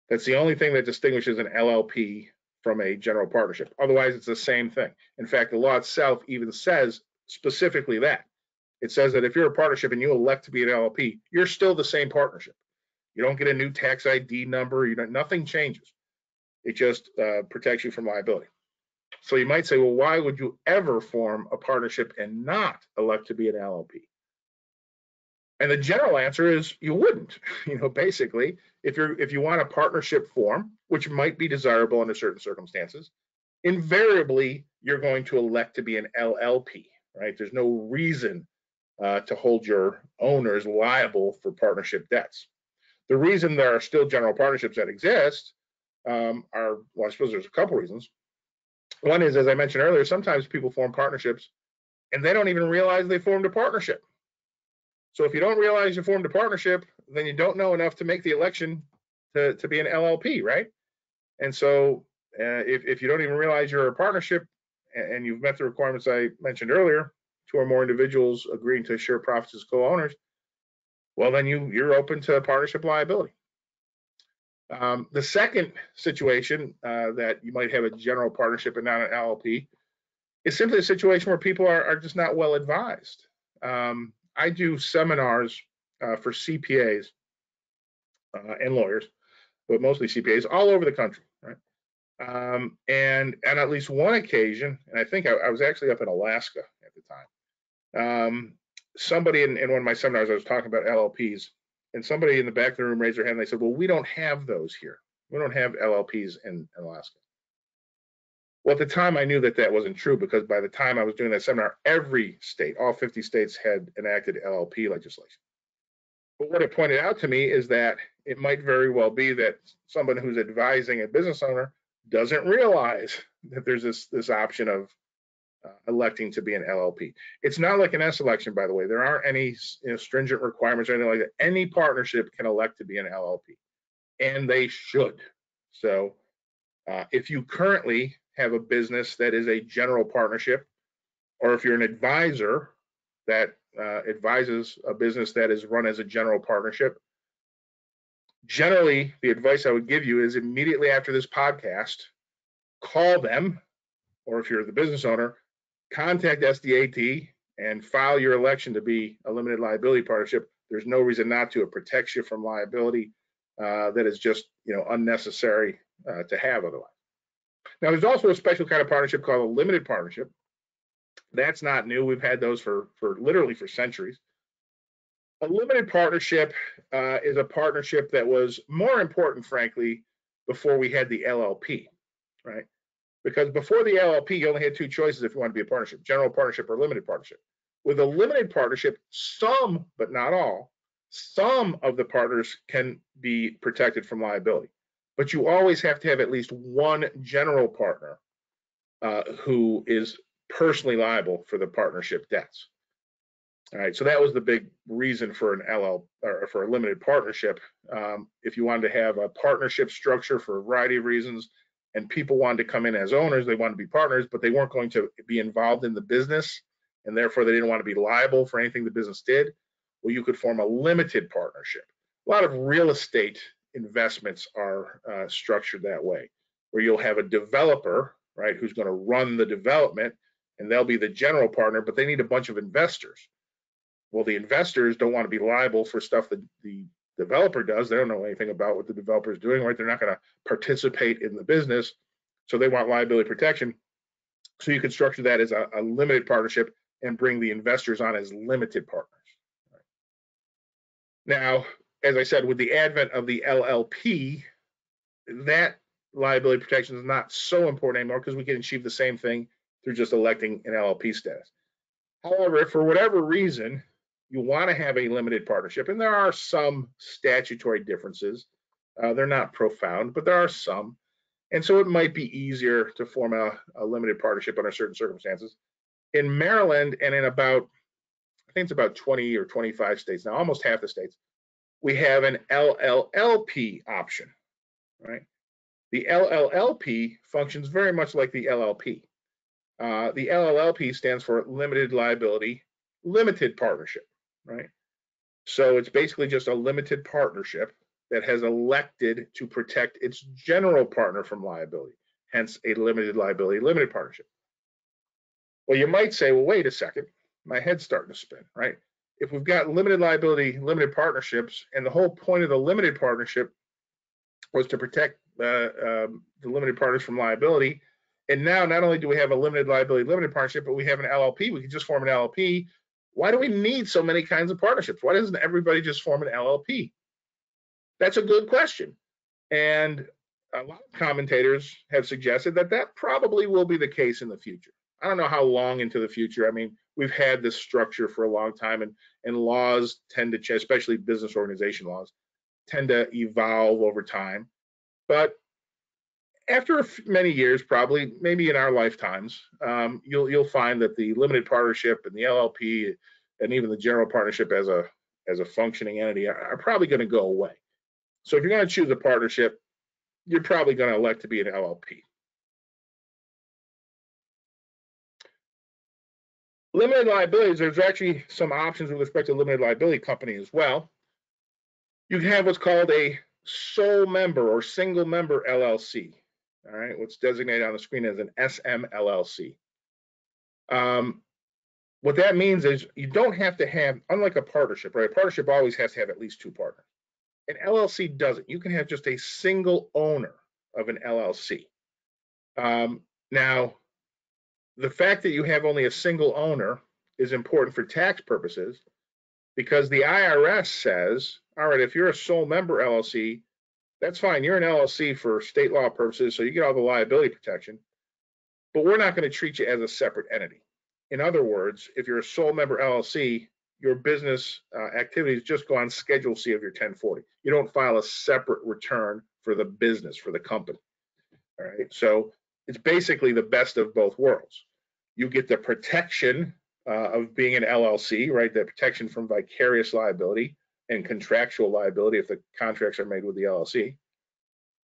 That's the only thing that distinguishes an LLP from a general partnership. Otherwise, it's the same thing. In fact, the law itself even says specifically that it says that if you're a partnership and you elect to be an LLP, you're still the same partnership. You don't get a new tax ID number. You don't, nothing changes. It just uh, protects you from liability. So you might say, well, why would you ever form a partnership and not elect to be an LLP? And the general answer is you wouldn't. <laughs> You know, basically, if you're if you want a partnership form, which might be desirable under certain circumstances, invariably you're going to elect to be an LLP, right? There's no reason uh, to hold your owners liable for partnership debts. The reason there are still general partnerships that exist um, are, well, I suppose there's a couple reasons. One is, as I mentioned earlier, sometimes people form partnerships and they don't even realize they formed a partnership. So if you don't realize you formed a partnership, then you don't know enough to make the election to, to be an LLP, right? And so uh, if, if you don't even realize you're a partnership and you've met the requirements I mentioned earlier, two or more individuals agreeing to share profits as co-owners, well, then you you're open to partnership liability. Um, the second situation uh, that you might have a general partnership and not an LLP is simply a situation where people are, are just not well advised. Um, I do seminars uh, for CPAs uh, and lawyers, but mostly CPAs all over the country, right? Um, and on at least one occasion, and I think I, I was actually up in Alaska um, somebody in, in one of my seminars, I was talking about LLPs, and somebody in the back of the room raised their hand and they said, Well, we don't have those here. We don't have LLPs in, in Alaska. Well, at the time, I knew that that wasn't true because by the time I was doing that seminar, every state, all 50 states, had enacted LLP legislation. But what it pointed out to me is that it might very well be that someone who's advising a business owner doesn't realize that there's this this option of uh, electing to be an LLP. It's not like an S election, by the way. There aren't any you know, stringent requirements or anything like that. Any partnership can elect to be an LLP, and they should. So, uh, if you currently have a business that is a general partnership, or if you're an advisor that uh, advises a business that is run as a general partnership, generally the advice I would give you is immediately after this podcast, call them, or if you're the business owner, contact SDAT and file your election to be a limited liability partnership. There's no reason not to. It protects you from liability uh, that is just you know unnecessary uh, to have otherwise. Now, there's also a special kind of partnership called a limited partnership. That's not new. We've had those for, for literally for centuries. A limited partnership uh, is a partnership that was more important, frankly, before we had the LLP, right? Because before the LLP, you only had two choices if you want to be a partnership, general partnership or limited partnership. With a limited partnership, some, but not all, some of the partners can be protected from liability, but you always have to have at least one general partner uh, who is personally liable for the partnership debts. All right, so that was the big reason for an LL or for a limited partnership. Um, if you wanted to have a partnership structure for a variety of reasons, and people wanted to come in as owners, they wanted to be partners, but they weren't going to be involved in the business, and therefore they didn't want to be liable for anything the business did. Well, you could form a limited partnership. A lot of real estate investments are uh, structured that way, where you'll have a developer, right, who's going to run the development, and they'll be the general partner, but they need a bunch of investors. Well, the investors don't want to be liable for stuff that the developer does. They don't know anything about what the developer is doing, right? They're not going to participate in the business. So they want liability protection. So you can structure that as a, a limited partnership and bring the investors on as limited partners. Now, as I said, with the advent of the LLP, that liability protection is not so important anymore because we can achieve the same thing through just electing an LLP status. However, for whatever reason, you want to have a limited partnership, and there are some statutory differences. Uh, they're not profound, but there are some. And so it might be easier to form a, a, limited partnership under certain circumstances. In Maryland and in about, I think it's about 20 or 25 states now, almost half the states, we have an LLLP option, right? The LLLP functions very much like the LLP. Uh, the LLLP stands for Limited Liability Limited Partnership right? So it's basically just a limited partnership that has elected to protect its general partner from liability, hence a limited liability limited partnership. Well, you might say, well, wait a second, my head's starting to spin, right? If we've got limited liability limited partnerships, and the whole point of the limited partnership was to protect uh, um, the limited partners from liability, and now not only do we have a limited liability limited partnership, but we have an LLP. We can just form an LLP why do we need so many kinds of partnerships? Why doesn't everybody just form an LLP? That's a good question. And a lot of commentators have suggested that that probably will be the case in the future. I don't know how long into the future. I mean, we've had this structure for a long time, and, and laws tend to change, especially business organization laws, tend to evolve over time. But after many years, probably maybe in our lifetimes, um, you'll you'll find that the limited partnership and the LLP and even the general partnership as a as a functioning entity are, are probably going to go away. So if you're going to choose a partnership, you're probably going to elect to be an LLP. Limited liabilities, there's actually some options with respect to limited liability company as well. You can have what's called a sole member or single member LLC all right, what's designated on the screen as an SMLLC. Um, what that means is you don't have to have, unlike a partnership, right? A partnership always has to have at least two partners. An LLC doesn't. You can have just a single owner of an LLC. Um, now, the fact that you have only a single owner is important for tax purposes because the IRS says, all right, if you're a sole member LLC, that's fine. You're an LLC for state law purposes, so you get all the liability protection, but we're not going to treat you as a separate entity. In other words, if you're a sole member LLC, your business uh, activities just go on Schedule C of your 1040. You don't file a separate return for the business, for the company. All right. So it's basically the best of both worlds. You get the protection uh, of being an LLC, right? The protection from vicarious liability and contractual liability if the contracts are made with the LLC.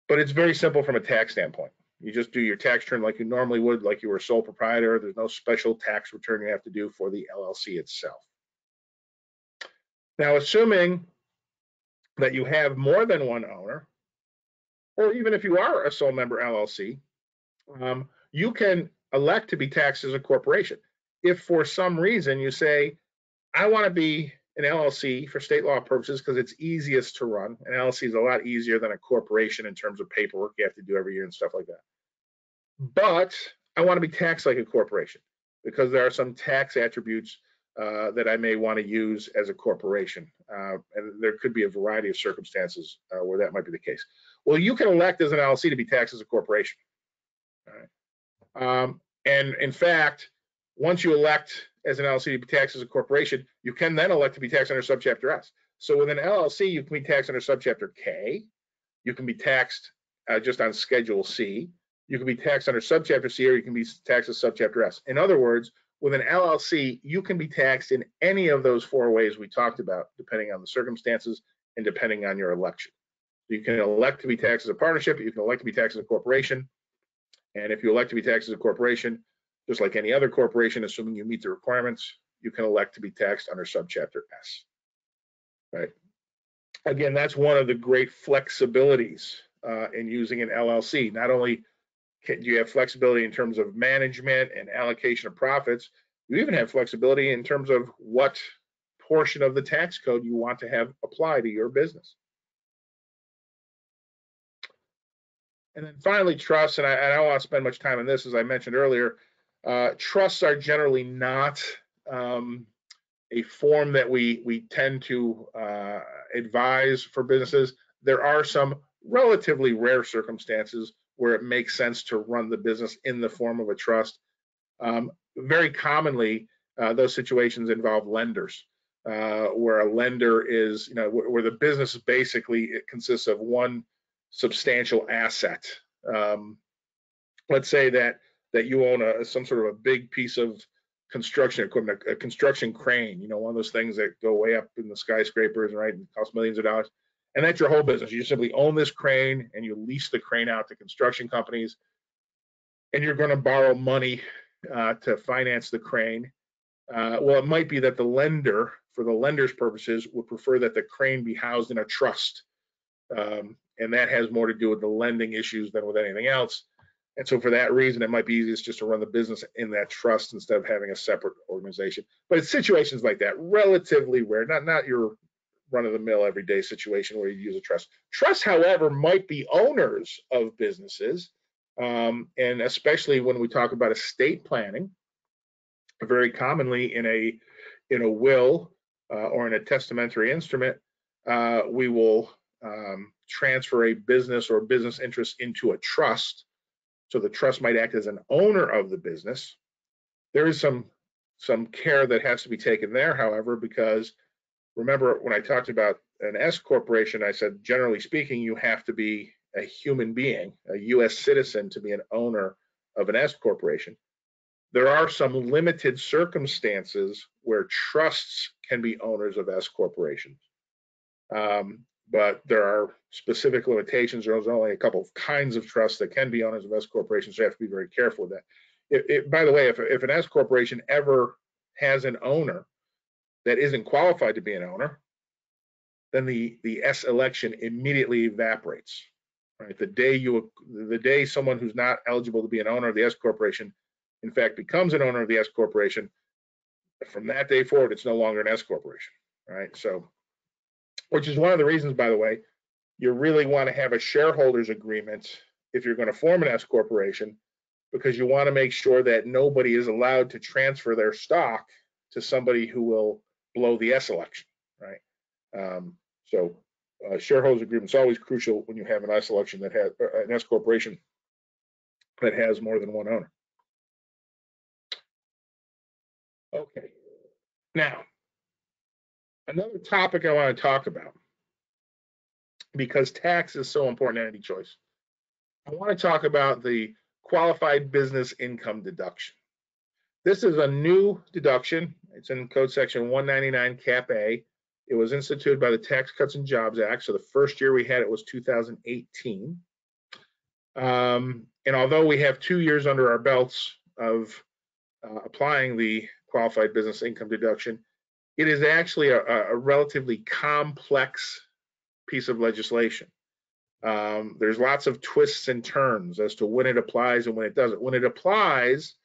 But it's very simple from a tax standpoint. You just do your tax return like you normally would, like you were a sole proprietor. There's no special tax return you have to do for the LLC itself. Now, assuming that you have more than one owner, or even if you are a sole member LLC, um, you can elect to be taxed as a corporation. If for some reason you say, I want to be an LLC for state law purposes because it's easiest to run. An LLC is a lot easier than a corporation in terms of paperwork you have to do every year and stuff like that. but I want to be taxed like a corporation because there are some tax attributes uh, that I may want to use as a corporation. Uh, and there could be a variety of circumstances uh, where that might be the case. Well, you can elect as an LLC to be taxed as a corporation. All right. Um, and in fact, once you elect as an LLC to be taxed as a corporation, you can then elect to be taxed under subchapter S. So with an LLC, you can be taxed under subchapter K. You can be taxed uh, just on Schedule C. You can be taxed under subchapter C, or you can be taxed as subchapter S. In other words, with an LLC, you can be taxed in any of those four ways we talked about, depending on the circumstances and depending on your election. You can elect to be taxed as a partnership, you can elect to be taxed as a corporation. And if you elect to be taxed as a corporation, just like any other corporation, assuming you meet the requirements, you can elect to be taxed under subchapter S. Right. Again, that's one of the great flexibilities uh, in using an LLC. Not only can, you have flexibility in terms of management and allocation of profits. You even have flexibility in terms of what portion of the tax code you want to have apply to your business. And then finally, trusts, and I, I don't want to spend much time on this, as I mentioned earlier, uh, trusts are generally not um, a form that we, we tend to uh, advise for businesses. There are some relatively rare circumstances where it makes sense to run the business in the form of a trust. Um, very commonly, uh, those situations involve lenders, uh, where a lender is, you know, where, where, the business basically it consists of one substantial asset. Um, let's say that that you own a some sort of a big piece of construction equipment, a, a construction crane, you know, one of those things that go way up in the skyscrapers, right, and cost millions of dollars and that's your whole business. You simply own this crane and you lease the crane out to construction companies, and you're going to borrow money uh, to finance the crane. Uh, well, it might be that the lender, for the lender's purposes, would prefer that the crane be housed in a trust, um, and that has more to do with the lending issues than with anything else. And so, for that reason, it might be easiest just to run the business in that trust instead of having a separate organization. But it's situations like that, relatively rare, not not your run of the mill everyday situation where you use a trust. Trusts, however, might be owners of businesses. Um, and especially when we talk about estate planning, very commonly in a in a will uh, or in a testamentary instrument, uh, we will um, transfer a business or business interest into a trust. So the trust might act as an owner of the business. There is some some care that has to be taken there, however, because remember when I talked about an S corporation, I said, generally speaking, you have to be a human being, a US citizen to be an owner of an S corporation. There are some limited circumstances where trusts can be owners of S corporations. Um, but there are specific limitations. There's only a couple of kinds of trusts that can be owners of S corporations, so you have to be very careful with that. It, it, by the way, if, if an S corporation ever has an owner that isn't qualified to be an owner, then the, the S election immediately evaporates. Right? The day you the day someone who's not eligible to be an owner of the S corporation, in fact, becomes an owner of the S corporation, from that day forward, it's no longer an S corporation. Right. So, which is one of the reasons, by the way, you really want to have a shareholders agreement if you're going to form an S corporation, because you want to make sure that nobody is allowed to transfer their stock to somebody who will blow the S election, right? Um, so uh, shareholders agreement is always crucial when you have an S election that has uh, an S corporation that has more than one owner. Okay, now another topic I want to talk about because tax is so important any choice. I want to talk about the qualified business income deduction. This is a new deduction it's in code section 199 cap A. It was instituted by the Tax Cuts and Jobs Act. So the first year we had it was 2018. Um, and although we have two years under our belts of uh, applying the qualified business income deduction, it is actually a, a relatively complex piece of legislation. Um, there's lots of twists and turns as to when it applies and when it doesn't. When it applies,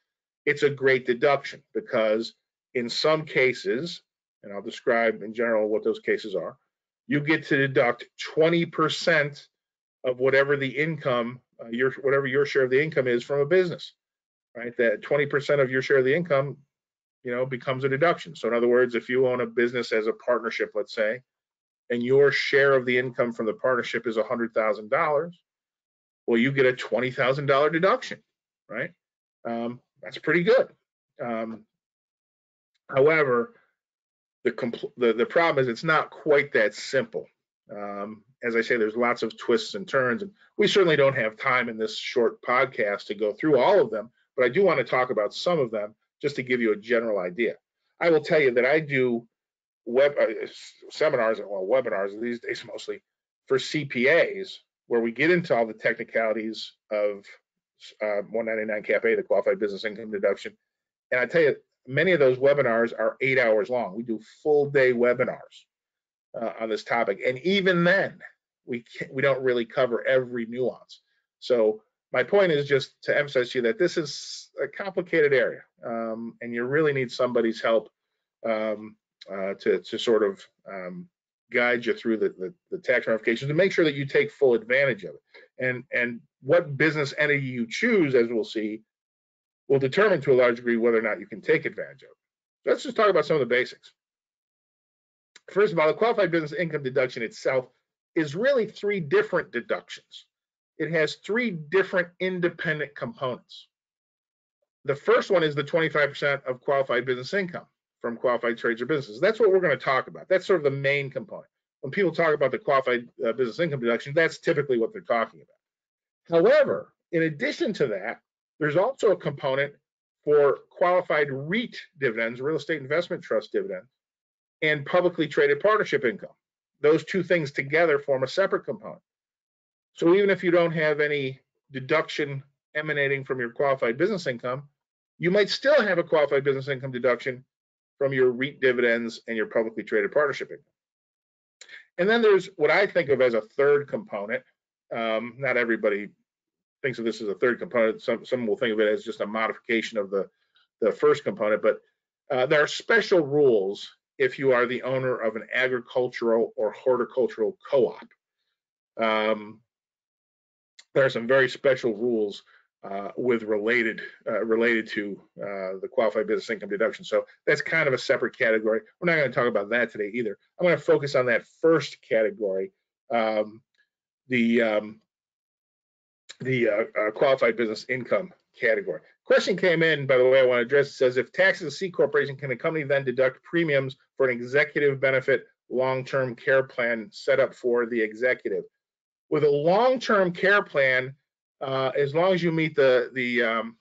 it's a great deduction because in some cases, and I'll describe in general what those cases are, you get to deduct 20% of whatever the income uh, your whatever your share of the income is from a business, right? That 20% of your share of the income, you know, becomes a deduction. So in other words, if you own a business as a partnership, let's say, and your share of the income from the partnership is $100,000, well, you get a $20,000 deduction, right? Um, that's pretty good. Um, however, the, the, the problem is it's not quite that simple. Um, as I say, there's lots of twists and turns, and we certainly don't have time in this short podcast to go through all of them, but I do want to talk about some of them just to give you a general idea. I will tell you that I do web uh, seminars, well, webinars these days mostly for CPAs, where we get into all the technicalities of uh, 199 Cap A, the qualified business income deduction. And I tell you, many of those webinars are eight hours long. We do full day webinars uh, on this topic, and even then, we we don't really cover every nuance. So my point is just to emphasize to you that this is a complicated area, um, and you really need somebody's help um, uh, to to sort of um, guide you through the, the, the tax ramifications to make sure that you take full advantage of it. And and what business entity you choose, as we'll see, will determine to a large degree whether or not you can take advantage of it. Let's just talk about some of the basics. First of all, the qualified business income deduction itself is really three different deductions. It has three different independent components. The first one is the 25% of qualified business income from qualified trades or businesses. That's what we're going to talk about. That's sort of the main component. When people talk about the qualified uh, business income deduction, that's typically what they're talking about. However, in addition to that, there's also a component for qualified REIT dividends, real estate investment trust dividends, and publicly traded partnership income. Those two things together form a separate component. So even if you don't have any deduction emanating from your qualified business income, you might still have a qualified business income deduction from your REIT dividends and your publicly traded partnership income. And then there's what I think of as a third component. Um, not everybody thinks of this as a third component. Some some will think of it as just a modification of the the first component. But uh, there are special rules if you are the owner of an agricultural or horticultural co-op. Um, there are some very special rules uh, with related uh, related to uh, the qualified business income deduction. So that's kind of a separate category. We're not going to talk about that today either. I'm going to focus on that first category, um, the um, the uh, uh, qualified business income category. Question came in, by the way, I want to address. It says if taxes C corporation can a company then deduct premiums for an executive benefit long-term care plan set up for the executive? With a long-term care plan, uh, as long as you meet the the um,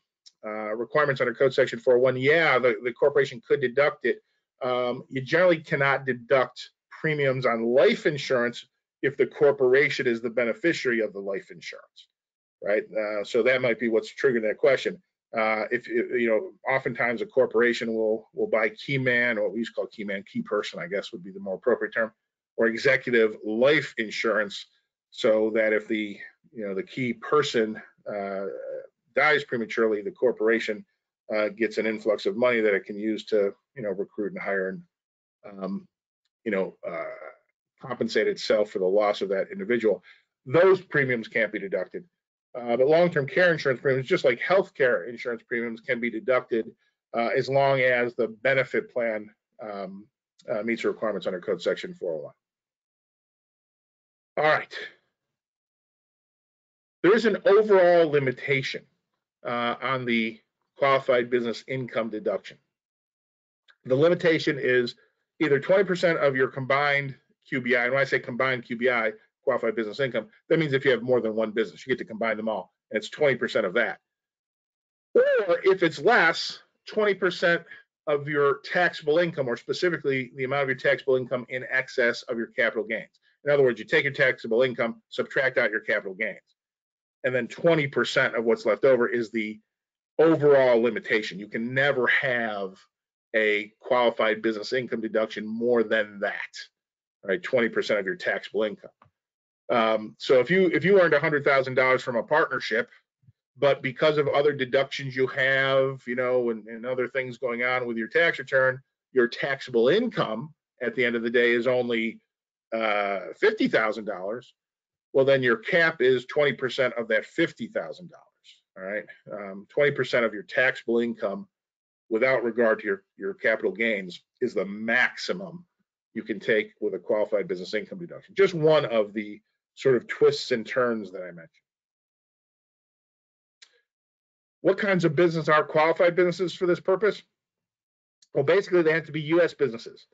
uh, requirements under Code Section 401, yeah, the, the corporation could deduct it. Um, you generally cannot deduct premiums on life insurance if the corporation is the beneficiary of the life insurance, right? Uh, so that might be what's triggering that question. Uh, if you know, oftentimes a corporation will will buy key man, or what we used to call key man, key person, I guess would be the more appropriate term, or executive life insurance, so that if the you know the key person uh, dies prematurely, the corporation uh, gets an influx of money that it can use to you know recruit and hire and um, you know uh, compensate itself for the loss of that individual. Those premiums can't be deducted. Uh, but long-term care insurance premiums, just like healthcare insurance premiums, can be deducted uh, as long as the benefit plan um, uh, meets the requirements under Code Section 401. All right there is an overall limitation uh, on the qualified business income deduction. The limitation is either 20% of your combined QBI, and when I say combined QBI, qualified business income, that means if you have more than one business, you get to combine them all, and it's 20% of that. Or if it's less, 20% of your taxable income, or specifically the amount of your taxable income in excess of your capital gains. In other words, you take your taxable income, subtract out your capital gains and then 20% of what's left over is the overall limitation. You can never have a qualified business income deduction more than that, right? 20% of your taxable income. Um, so if you if you earned $100,000 from a partnership, but because of other deductions you have, you know, and, and other things going on with your tax return, your taxable income at the end of the day is only uh, $50,000 well, then your cap is 20% of that $50,000. All right, um, 20% of your taxable income without regard to your, your capital gains is the maximum you can take with a qualified business income deduction. Just one of the sort of twists and turns that I mentioned. What kinds of business are qualified businesses for this purpose? Well, basically, they have to be U.S. businesses,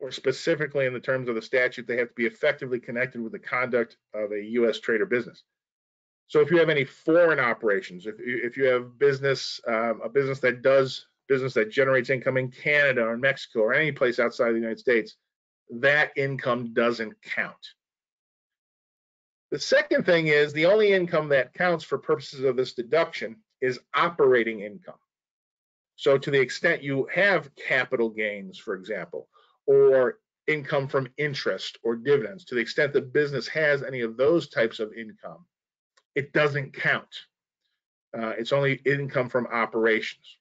or specifically in the terms of the statute, they have to be effectively connected with the conduct of a U.S. trade or business. So if you have any foreign operations, if you, if you have business, um, a business that does business that generates income in Canada or Mexico or any place outside of the United States, that income doesn't count. The second thing is the only income that counts for purposes of this deduction is operating income. So to the extent you have capital gains, for example, or income from interest or dividends, to the extent the business has any of those types of income, it doesn't count. Uh, it's only income from operations.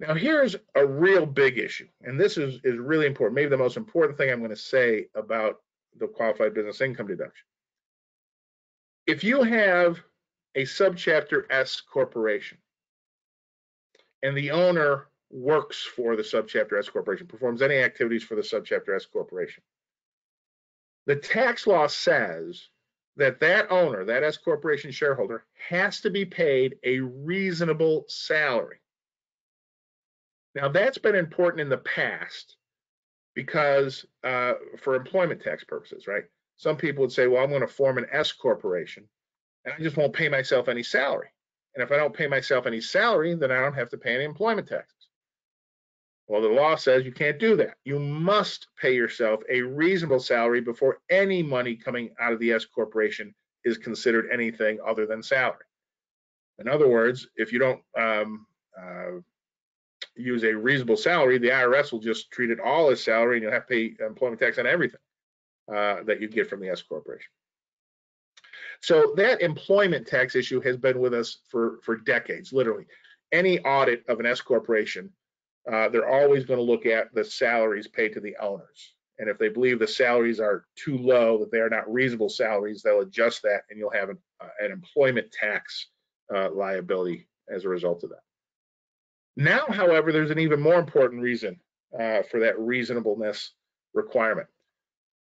Now here's a real big issue, and this is, is really important, maybe the most important thing I'm going to say about the qualified business income deduction. If you have a subchapter S corporation, and the owner works for the subchapter S corporation, performs any activities for the subchapter S corporation. The tax law says that that owner, that S corporation shareholder, has to be paid a reasonable salary. Now that's been important in the past because uh, for employment tax purposes, right? Some people would say, well, I'm going to form an S corporation and I just won't pay myself any salary. And if I don't pay myself any salary, then I don't have to pay any employment taxes. Well, the law says you can't do that. You must pay yourself a reasonable salary before any money coming out of the S corporation is considered anything other than salary. In other words, if you don't um, uh, use a reasonable salary, the IRS will just treat it all as salary and you'll have to pay employment tax on everything uh, that you get from the S corporation. So that employment tax issue has been with us for, for decades, literally. Any audit of an S corporation, uh, they're always going to look at the salaries paid to the owners. And if they believe the salaries are too low, that they are not reasonable salaries, they'll adjust that and you'll have an, uh, an employment tax uh, liability as a result of that. Now, however, there's an even more important reason uh, for that reasonableness requirement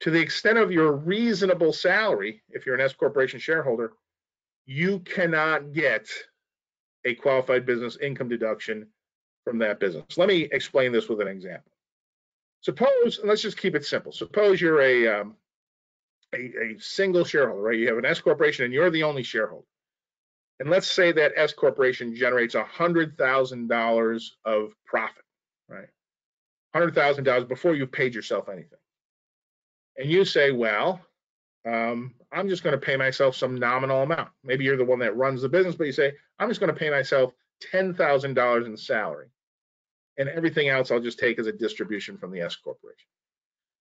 to the extent of your reasonable salary, if you're an S corporation shareholder, you cannot get a qualified business income deduction from that business. Let me explain this with an example. Suppose, and let's just keep it simple. Suppose you're a, um, a, a single shareholder, right? You have an S corporation and you're the only shareholder. And let's say that S corporation generates $100,000 of profit, right? $100,000 before you've paid yourself anything and you say, well, um, I'm just going to pay myself some nominal amount. Maybe you're the one that runs the business, but you say, I'm just going to pay myself $10,000 in salary. And everything else I'll just take as a distribution from the S corporation.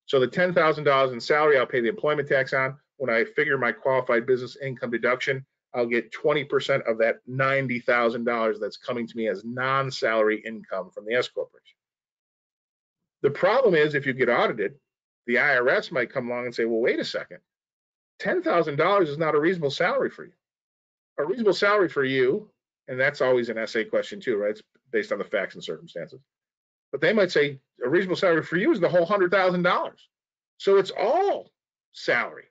So the $10,000 in salary, I'll pay the employment tax on. When I figure my qualified business income deduction, I'll get 20% of that $90,000 that's coming to me as non-salary income from the S corporation. The problem is if you get audited, the IRS might come along and say, well, wait a second, $10,000 is not a reasonable salary for you. A reasonable salary for you, and that's always an essay question too, right? It's based on the facts and circumstances. But they might say a reasonable salary for you is the whole $100,000. So it's all salary.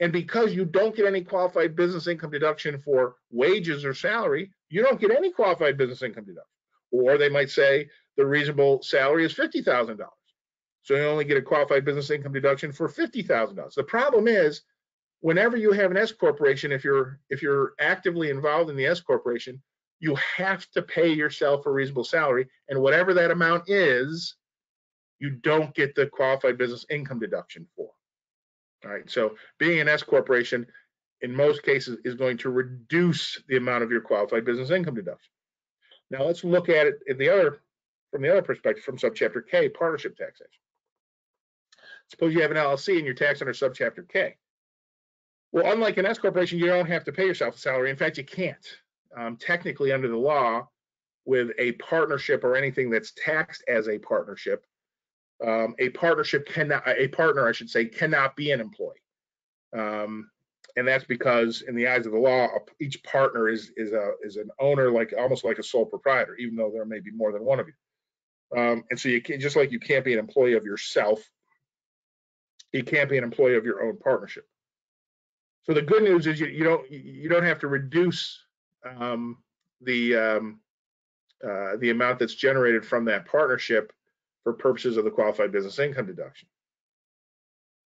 And because you don't get any qualified business income deduction for wages or salary, you don't get any qualified business income deduction. Or they might say the reasonable salary is $50,000. So you only get a qualified business income deduction for $50,000. The problem is whenever you have an S corporation, if you're if you're actively involved in the S corporation, you have to pay yourself a reasonable salary, and whatever that amount is, you don't get the qualified business income deduction for. All right. So being an S corporation, in most cases, is going to reduce the amount of your qualified business income deduction. Now let's look at it in the other from the other perspective, from subchapter K, partnership taxation. Suppose you have an LLC and you're taxed under subchapter K. Well, unlike an S corporation, you don't have to pay yourself a salary. In fact, you can't. Um, technically, under the law, with a partnership or anything that's taxed as a partnership, um, a partnership cannot, a partner, I should say, cannot be an employee. Um, and that's because in the eyes of the law, each partner is is a is an owner, like almost like a sole proprietor, even though there may be more than one of you. Um, and so you can just like you can't be an employee of yourself, you can't be an employee of your own partnership. So the good news is you, you don't you don't have to reduce um, the um, uh, the amount that's generated from that partnership for purposes of the qualified business income deduction.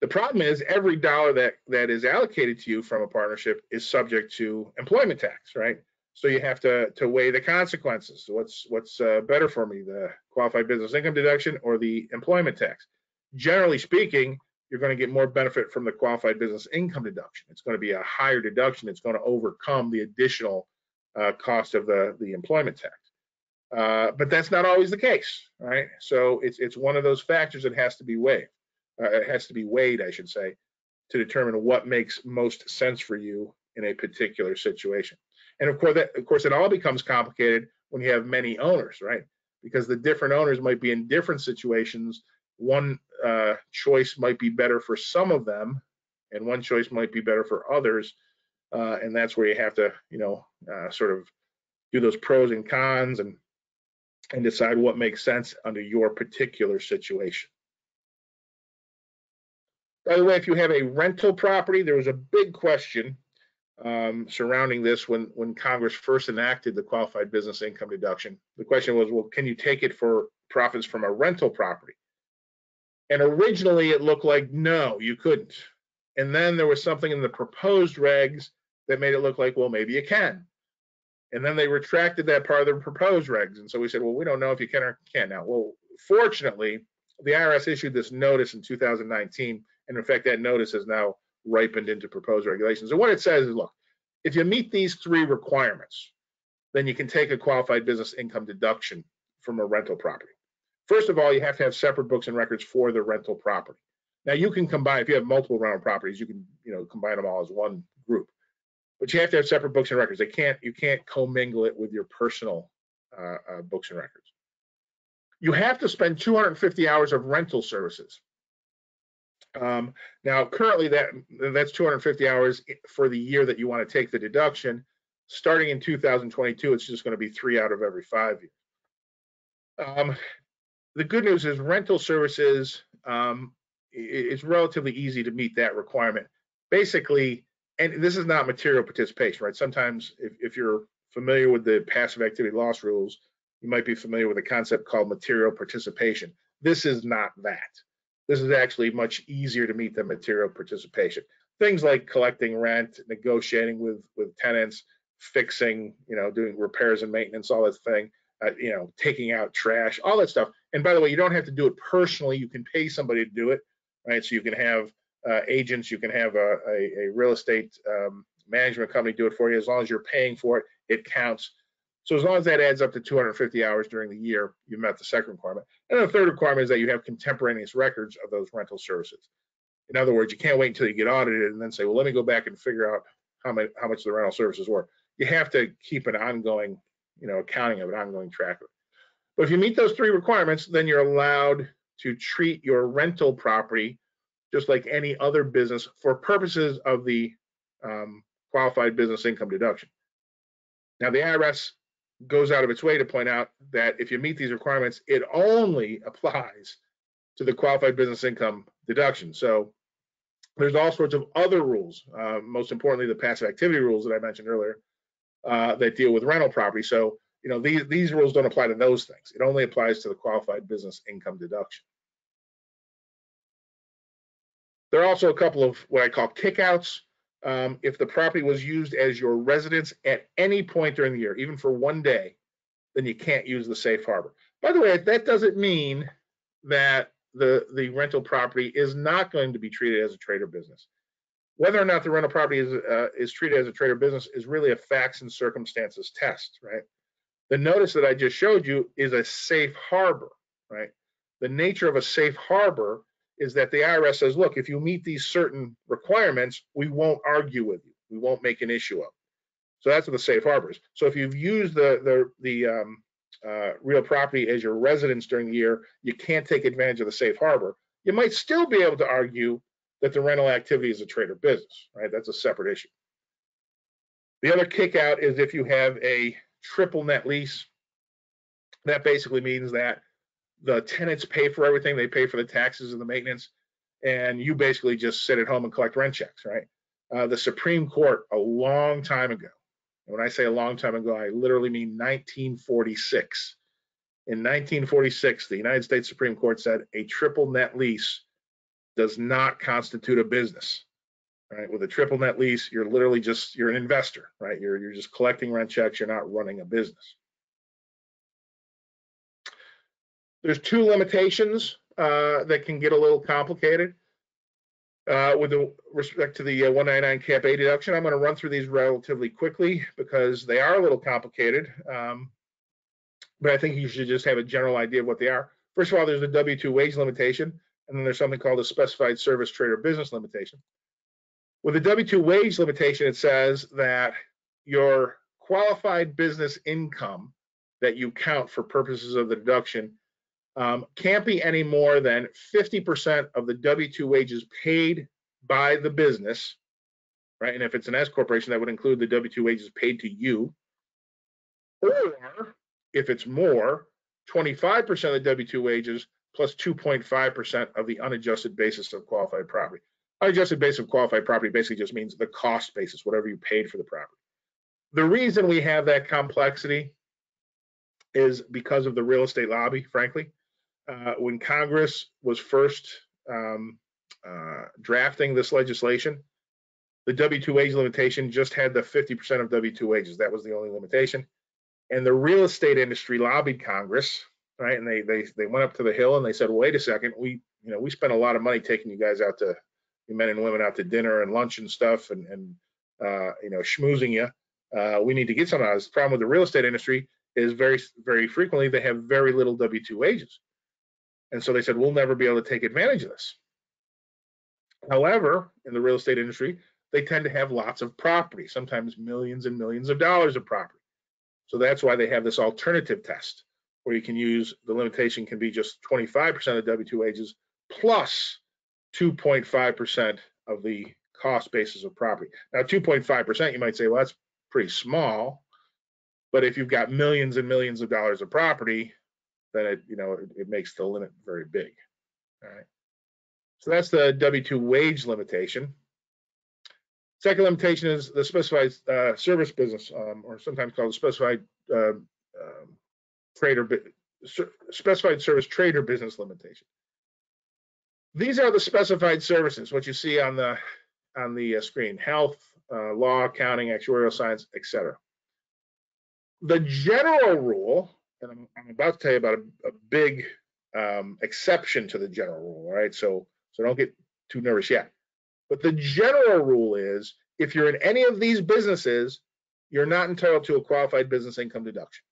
The problem is every dollar that that is allocated to you from a partnership is subject to employment tax, right? So you have to to weigh the consequences. What's what's uh, better for me, the qualified business income deduction or the employment tax? Generally speaking, you're going to get more benefit from the qualified business income deduction. It's going to be a higher deduction. It's going to overcome the additional uh, cost of the the employment tax. Uh, but that's not always the case, right? So it's it's one of those factors that has to be weighed uh, it has to be weighed, I should say, to determine what makes most sense for you in a particular situation. And of course, that, of course, it all becomes complicated when you have many owners, right? Because the different owners might be in different situations. One uh, choice might be better for some of them, and one choice might be better for others. Uh, and that's where you have to, you know, uh, sort of do those pros and cons and and decide what makes sense under your particular situation. By the way, if you have a rental property, there was a big question um, surrounding this when, when Congress first enacted the qualified business income deduction. The question was, well, can you take it for profits from a rental property? And originally it looked like, no, you couldn't. And then there was something in the proposed regs that made it look like, well, maybe you can. And then they retracted that part of the proposed regs. And so we said, well, we don't know if you can or can't now. Well, fortunately, the IRS issued this notice in 2019 and in fact, that notice has now ripened into proposed regulations. And what it says is, look, if you meet these three requirements, then you can take a qualified business income deduction from a rental property. First of all, you have to have separate books and records for the rental property. Now you can combine, if you have multiple rental properties, you can, you know, combine them all as one. But you have to have separate books and records. They can't, you can't commingle it with your personal uh, uh, books and records. You have to spend 250 hours of rental services. Um, now, currently, that that's 250 hours for the year that you want to take the deduction. Starting in 2022, it's just going to be three out of every five years. Um, the good news is rental services um, it's relatively easy to meet that requirement. Basically, and this is not material participation, right? Sometimes if, if you're familiar with the passive activity loss rules, you might be familiar with a concept called material participation. This is not that this is actually much easier to meet than material participation. Things like collecting rent, negotiating with with tenants, fixing, you know, doing repairs and maintenance, all that thing, uh, you know, taking out trash, all that stuff. And by the way, you don't have to do it personally. You can pay somebody to do it, right? So you can have uh, agents, you can have a, a, a real estate um, management company do it for you. As long as you're paying for it, it counts. So as long as that adds up to 250 hours during the year, you've met the second requirement. And the third requirement is that you have contemporaneous records of those rental services. In other words, you can't wait until you get audited and then say, well, let me go back and figure out how much how much the rental services were. You have to keep an ongoing, you know, accounting of an ongoing track of it. But if you meet those three requirements, then you're allowed to treat your rental property just like any other business for purposes of the um, qualified business income deduction. Now, the IRS goes out of its way to point out that if you meet these requirements, it only <laughs> applies to the qualified business income deduction. So there's all sorts of other rules, uh, most importantly, the passive activity rules that I mentioned earlier uh, that deal with rental property. So, you know, these, these rules don't apply to those things. It only applies to the qualified business income deduction. There are also a couple of what I call kickouts um, if the property was used as your residence at any point during the year, even for one day, then you can't use the safe harbor. By the way, that doesn't mean that the, the rental property is not going to be treated as a trade or business. Whether or not the rental property is, uh, is treated as a trade or business is really a facts and circumstances test, right? The notice that I just showed you is a safe harbor, right? The nature of a safe harbor is that the IRS says, look, if you meet these certain requirements, we won't argue with you. We won't make an issue of. So that's what the safe harbors. So if you've used the the the um, uh, real property as your residence during the year, you can't take advantage of the safe harbor. You might still be able to argue that the rental activity is a trade or business, right? That's a separate issue. The other kick out is if you have a triple net lease, that basically means that the tenants pay for everything. They pay for the taxes and the maintenance, and you basically just sit at home and collect rent checks, right? Uh, the Supreme Court a long time ago, and when I say a long time ago, I literally mean 1946. In 1946, the United States Supreme Court said a triple net lease does not constitute a business. Right? With a triple net lease, you're literally just you're an investor, right? You're you're just collecting rent checks, you're not running a business. There's two limitations uh, that can get a little complicated. Uh, with respect to the uh, 199 cap A deduction, I'm going to run through these relatively quickly because they are a little complicated. Um, but I think you should just have a general idea of what they are. First of all, there's the W-2 wage limitation, and then there's something called a specified service trade or business limitation. With the W-2 wage limitation, it says that your qualified business income that you count for purposes of the deduction um, can't be any more than 50% of the W-2 wages paid by the business, right? And if it's an S corporation, that would include the W-2 wages paid to you. Or if it's more, 25% of the W-2 wages plus 2.5% of the unadjusted basis of qualified property. Unadjusted basis of qualified property basically just means the cost basis, whatever you paid for the property. The reason we have that complexity is because of the real estate lobby, frankly. Uh, when Congress was first um, uh, drafting this legislation, the W-2 wage limitation just had the 50% of W-2 wages. That was the only limitation. And the real estate industry lobbied Congress, right? And they they they went up to the hill and they said, wait a second, we you know we spent a lot of money taking you guys out to you men and women out to dinner and lunch and stuff and and uh, you know schmoozing you. Uh, we need to get some of this. The problem with the real estate industry is very very frequently they have very little W-2 wages. And so they said, we'll never be able to take advantage of this. However, in the real estate industry, they tend to have lots of property, sometimes millions and millions of dollars of property. So that's why they have this alternative test where you can use the limitation can be just 25% of W2 wages plus 2.5% of the cost basis of property. Now, 2.5%, you might say, well, that's pretty small. But if you've got millions and millions of dollars of property, then it, you know, it, it makes the limit very big. All right. So that's the W-2 wage limitation. Second limitation is the specified uh, service business, um, or sometimes called specified uh, um, trader, specified service trader business limitation. These are the specified services, what you see on the on the uh, screen: health, uh, law, accounting, actuarial science, etc. The general rule and I'm, I'm about to tell you about a, a big um, exception to the general rule, right? So, so don't get too nervous yet. But the general rule is if you're in any of these businesses, you're not entitled to a qualified business income deduction.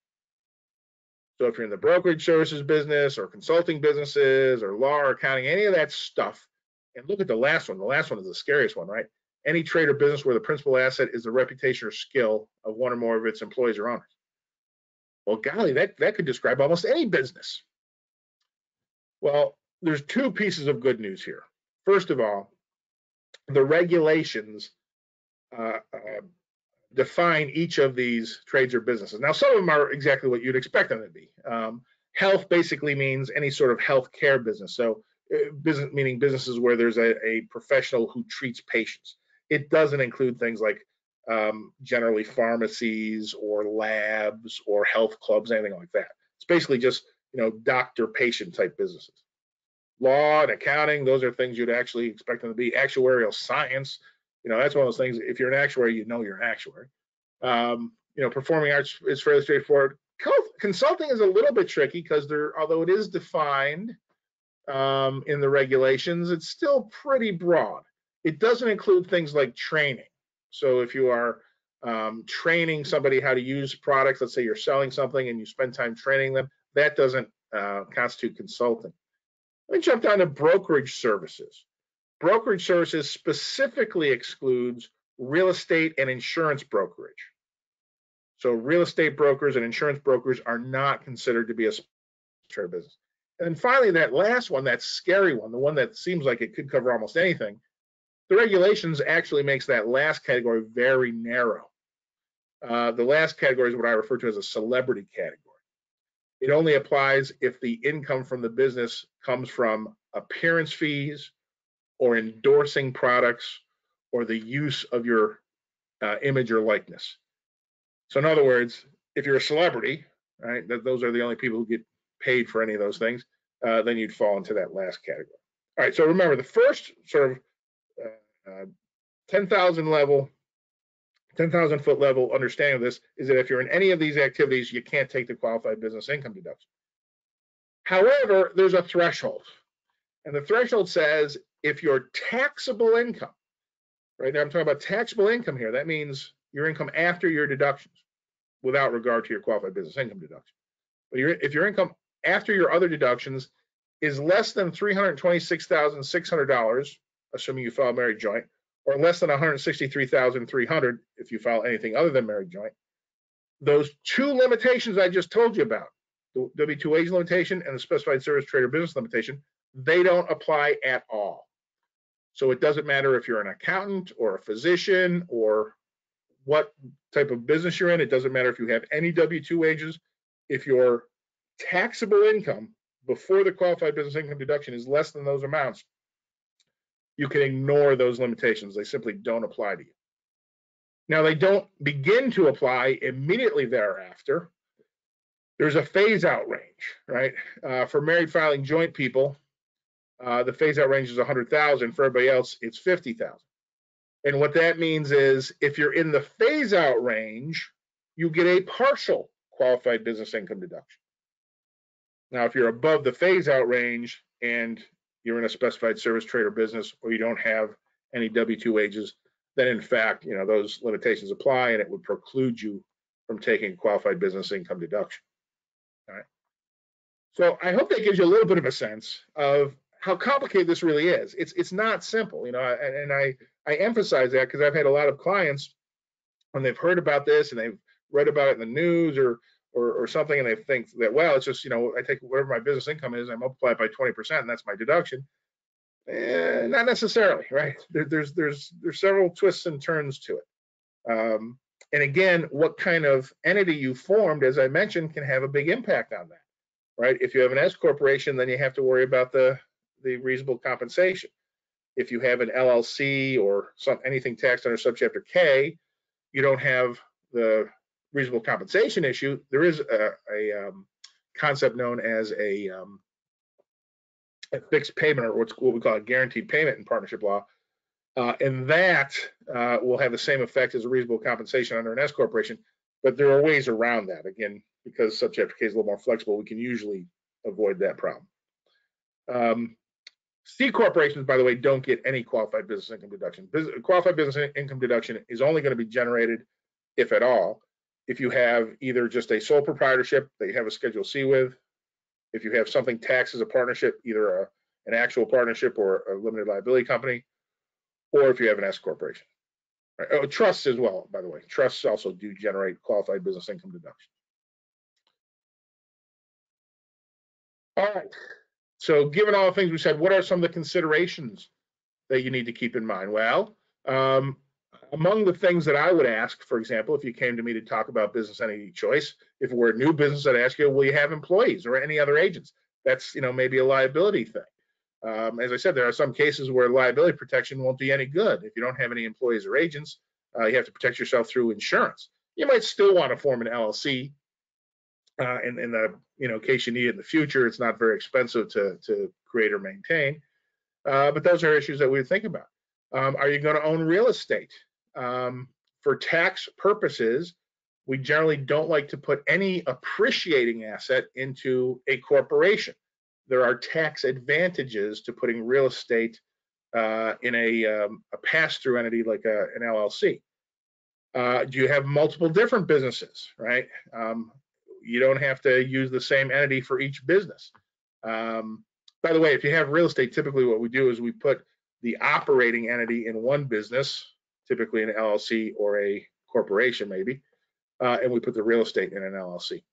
So if you're in the brokerage services business or consulting businesses or law or accounting, any of that stuff, and look at the last one. The last one is the scariest one, right? Any trade or business where the principal asset is the reputation or skill of one or more of its employees or owners. Well, golly, that, that could describe almost any business. Well, there's two pieces of good news here. First of all, the regulations uh, uh, define each of these trades or businesses. Now, some of them are exactly what you'd expect them to be. Um, health basically means any sort of health care business. So, uh, business meaning businesses where there's a, a professional who treats patients. It doesn't include things like um, generally pharmacies or labs or health clubs, anything like that. It's basically just you know doctor patient type businesses. Law and accounting, those are things you'd actually expect them to be. Actuarial science, you know, that's one of those things. If you're an actuary, you know you're an actuary. Um, you know, performing arts is fairly straightforward. Consulting is a little bit tricky because there, although it is defined um, in the regulations, it's still pretty broad. It doesn't include things like training. So if you are um, training somebody how to use products, let's say you're selling something and you spend time training them, that doesn't uh, constitute consulting. Let me jump down to brokerage services. Brokerage services specifically excludes real estate and insurance brokerage. So real estate brokers and insurance brokers are not considered to be a business. And then finally, that last one, that scary one, the one that seems like it could cover almost anything, the regulations actually makes that last category very narrow. Uh, the last category is what I refer to as a celebrity category. It only applies if the income from the business comes from appearance fees or endorsing products or the use of your uh, image or likeness. So in other words, if you're a celebrity, right, that those are the only people who get paid for any of those things, uh, then you'd fall into that last category. All right, so remember the first sort of uh, uh 10,000 level, 10,000 foot level understanding of this is that if you're in any of these activities, you can't take the qualified business income deduction. However, there's a threshold, and the threshold says if your taxable income, right now I'm talking about taxable income here, that means your income after your deductions without regard to your qualified business income deduction. But if your income after your other deductions is less than $326,600, assuming you file married joint, or less than 163,300 if you file anything other than married joint, those two limitations I just told you about, the W-2 wage limitation and the specified service trade or business limitation, they don't apply at all. So it doesn't matter if you're an accountant or a physician or what type of business you're in. It doesn't matter if you have any W-2 wages. If your taxable income before the qualified business income deduction is less than those amounts, you can ignore those limitations. They simply don't apply to you. Now, they don't begin to apply immediately thereafter. There's a phase out range, right? Uh, for married filing joint people, uh, the phase out range is 100,000. For everybody else, it's 50,000. And what that means is if you're in the phase out range, you get a partial qualified business income deduction. Now, if you're above the phase out range and you're in a specified service trade or business or you don't have any W-2 wages, then in fact, you know, those limitations apply and it would preclude you from taking qualified business income deduction. All right. So I hope that gives you a little bit of a sense of how complicated this really is. It's it's not simple, you know, and, and I I emphasize that because I've had a lot of clients when they've heard about this and they've read about it in the news or or, or something and they think that well it's just you know I take whatever my business income is I multiply it by 20% and that's my deduction. Eh, not necessarily, right? There, there's there's there's several twists and turns to it. Um, and again, what kind of entity you formed, as I mentioned, can have a big impact on that, right? If you have an S corporation, then you have to worry about the the reasonable compensation. If you have an LLC or some anything taxed under subchapter K, you don't have the reasonable compensation issue. There is a, a um, concept known as a, um, a, fixed payment or what's what we call a guaranteed payment in partnership law. Uh, and that uh, will have the same effect as a reasonable compensation under an S corporation, but there are ways around that. Again, because subchapter K is a little more flexible, we can usually avoid that problem. Um, C corporations, by the way, don't get any qualified business income deduction. Qualified business income deduction is only going to be generated, if at all, if you have either just a sole proprietorship that you have a Schedule C with, if you have something taxed as a partnership, either a, an actual partnership or a limited liability company, or if you have an S corporation. Right? Oh, trusts as well, by the way. Trusts also do generate qualified business income deduction. All right. So given all the things we said, what are some of the considerations that you need to keep in mind? Well, um, among the things that I would ask, for example, if you came to me to talk about business entity choice, if we're a new business, I'd ask you, will you have employees or any other agents? That's, you know, maybe a liability thing. Um, as I said, there are some cases where liability protection won't be any good. If you don't have any employees or agents, uh, you have to protect yourself through insurance. You might still want to form an LLC uh, in, in the you know case you need it in the future. It's not very expensive to to create or maintain, uh, but those are issues that we think about. Um, are you going to own real estate? Um, for tax purposes, we generally don't like to put any appreciating asset into a corporation. There are tax advantages to putting real estate uh, in a, um, a pass-through entity like a, an LLC. Uh, do you have multiple different businesses, right? Um, you don't have to use the same entity for each business. Um, by the way, if you have real estate, typically what we do is we put the operating entity in one business, typically an LLC or a corporation maybe, uh, and we put the real estate in an LLC.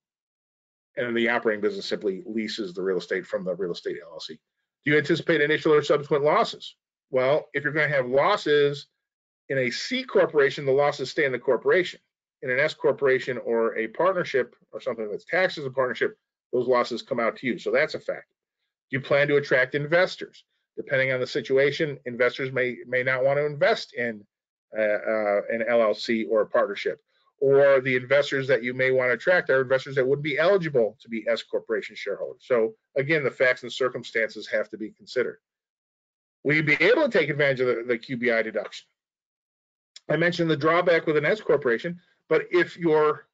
And then the operating business simply leases the real estate from the real estate LLC. Do you anticipate initial or subsequent losses? Well, if you're going to have losses in a C corporation, the losses stay in the corporation. In an S corporation or a partnership or something that's taxed as a partnership, those losses come out to you. So that's a fact. Do you plan to attract investors? Depending on the situation, investors may may not want to invest in Uh, uh, an LLC or a partnership. Or the investors that you may want to attract are investors that would be eligible to be S corporation shareholders. So again, the facts and circumstances have to be considered. Will you be able to take advantage of the, the QBI deduction? I mentioned the drawback with an S corporation, but if your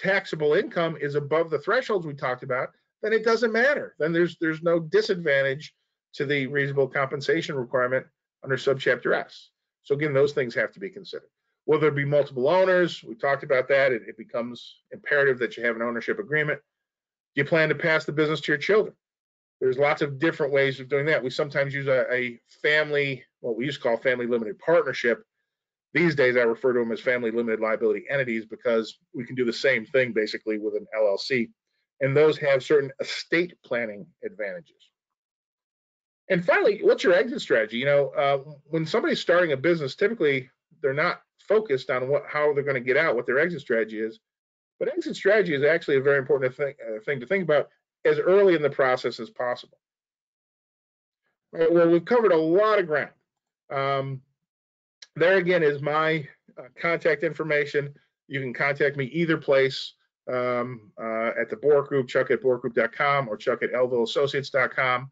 taxable income is above the thresholds we talked about, then it doesn't matter. Then there's there's no disadvantage to the reasonable compensation requirement under subchapter S. So again, those things have to be considered. Will there be multiple owners? We talked about that. It, it becomes imperative that you have an ownership agreement. Do you plan to pass the business to your children? There's lots of different ways of doing that. We sometimes use a, a family, what we used to call family limited partnership. These days, I refer to them as family limited liability entities because we can do the same thing basically with an LLC. And those have certain estate planning advantages. And finally, what's your exit strategy? You know, uh, when somebody's starting a business, typically they're not focused on what how they're going to get out, what their exit strategy is. But exit strategy is actually a very important thing, uh, thing to think about as early in the process as possible. Right, well, we've covered a lot of ground. Um, there again is my uh, contact information. You can contact me either place um, uh, at the Borek Group, chuck at borekgroup.com or chuck at elvilleassociates.com.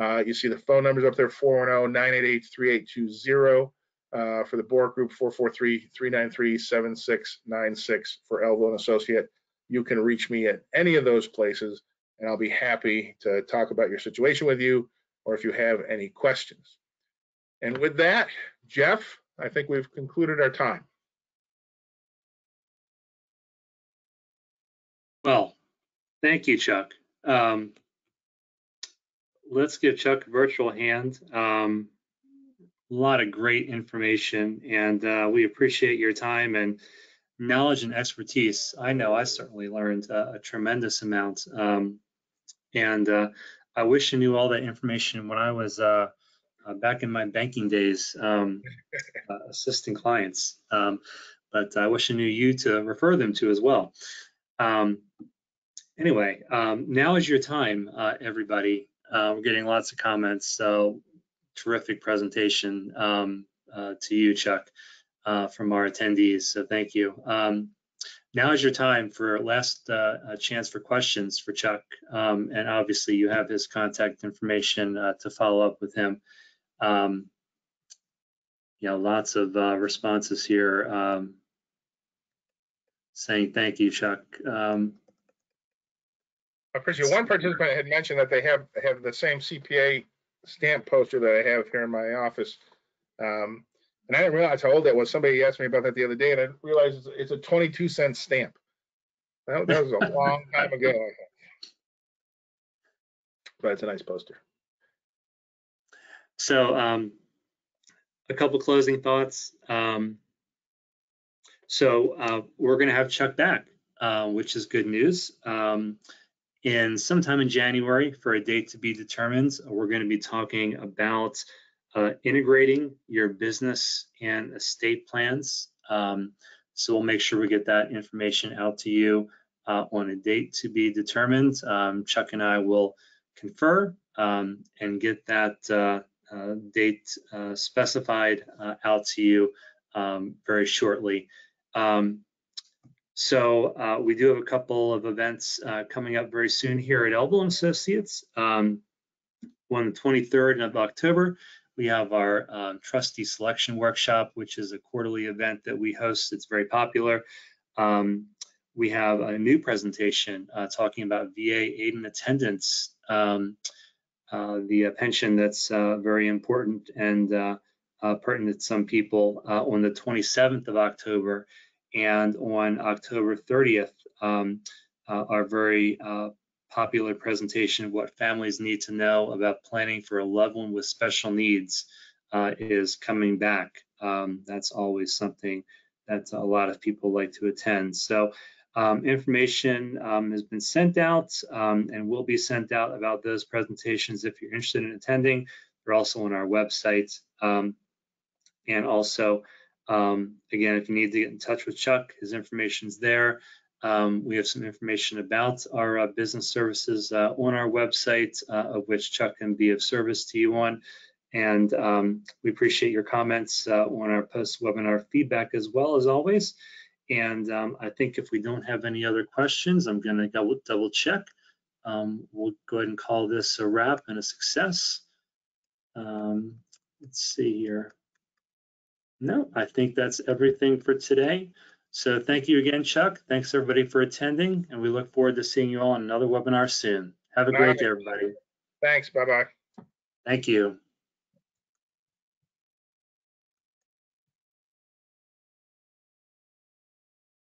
Uh, you see the phone numbers up there, 410-988-3820 uh, for the Borek Group, 443-393-7696 for Elville and Associate. You can reach me at any of those places, and I'll be happy to talk about your situation with you or if you have any questions. And with that, Jeff, I think we've concluded our time. Well, thank you, Chuck. Um, let's give Chuck a virtual hand. Um, a lot of great information, and uh, we appreciate your time and knowledge and expertise. I know I certainly learned uh, a tremendous amount, um, and uh, I wish I knew all that information when I was uh, uh, back in my banking days, um, uh, assisting clients. Um, but I wish I knew you to refer them to as well. Um, anyway, um, now is your time, everybody. Uh, we're getting lots of comments, so terrific presentation um, uh, to you, Chuck, uh, from our attendees. So thank you. Um, now is your time for last uh, chance for questions for Chuck, um, and obviously you have his contact information uh, to follow up with him. Um, you know, lots of uh, responses here um, saying thank you, Chuck. I appreciate one participant had mentioned that they have have the same CPA stamp poster that I have here in my office. Um, and I didn't realize how old that was. Somebody asked me about that the other day, and I realized it's, it's a 22 cent stamp. That, that was a long time ago, I think. But it's a nice poster. So, um, a couple closing thoughts. Um, so, uh, we're going to have Chuck back, uh, which is good news. Um, in sometime in January for a date to be determined. We're going to be talking about uh, integrating your business and estate plans. Um, so we'll make sure we get that information out to you uh, on a date to be determined. Um, Chuck and I will confer um, and get that uh, uh date uh, specified uh, out to you um, very shortly. So uh, we do have a couple of events uh, coming up very soon here at Elville Associates. Um, on the 23rd of October, we have our um, trustee selection workshop, which is a quarterly event that we host. It's very popular. Um, we have a new presentation uh, talking about VA aid and attendance, um, uh, the uh, pension that's uh, very important and pertinent to some people on the 27th of October and on October 30th, um, uh, our very uh, popular presentation of what families need to know about planning for a loved one with special needs uh, is coming back. Um, that's always something that a lot of people like to attend. So um, information um, has been sent out um, and will be sent out about those presentations if you're interested in attending. They're also on our website. Um, and also, um, again, if you need to get in touch with Chuck, his information's there. Um, we have some information about our uh, business services uh, on our website, uh, of which Chuck can be of service to you on. And um, we appreciate your comments uh, on our post-webinar feedback as well as always. And um, I think if we don't have any other questions, I'm going to double, double check. Um, we'll go ahead and call this a wrap and a success. Um, let's see here. No, I think that's everything for today. So thank you again, Chuck. Thanks everybody for attending, and we look forward to seeing you all on another webinar soon. Have a great day, everybody. Thanks. Bye-bye. Thank you.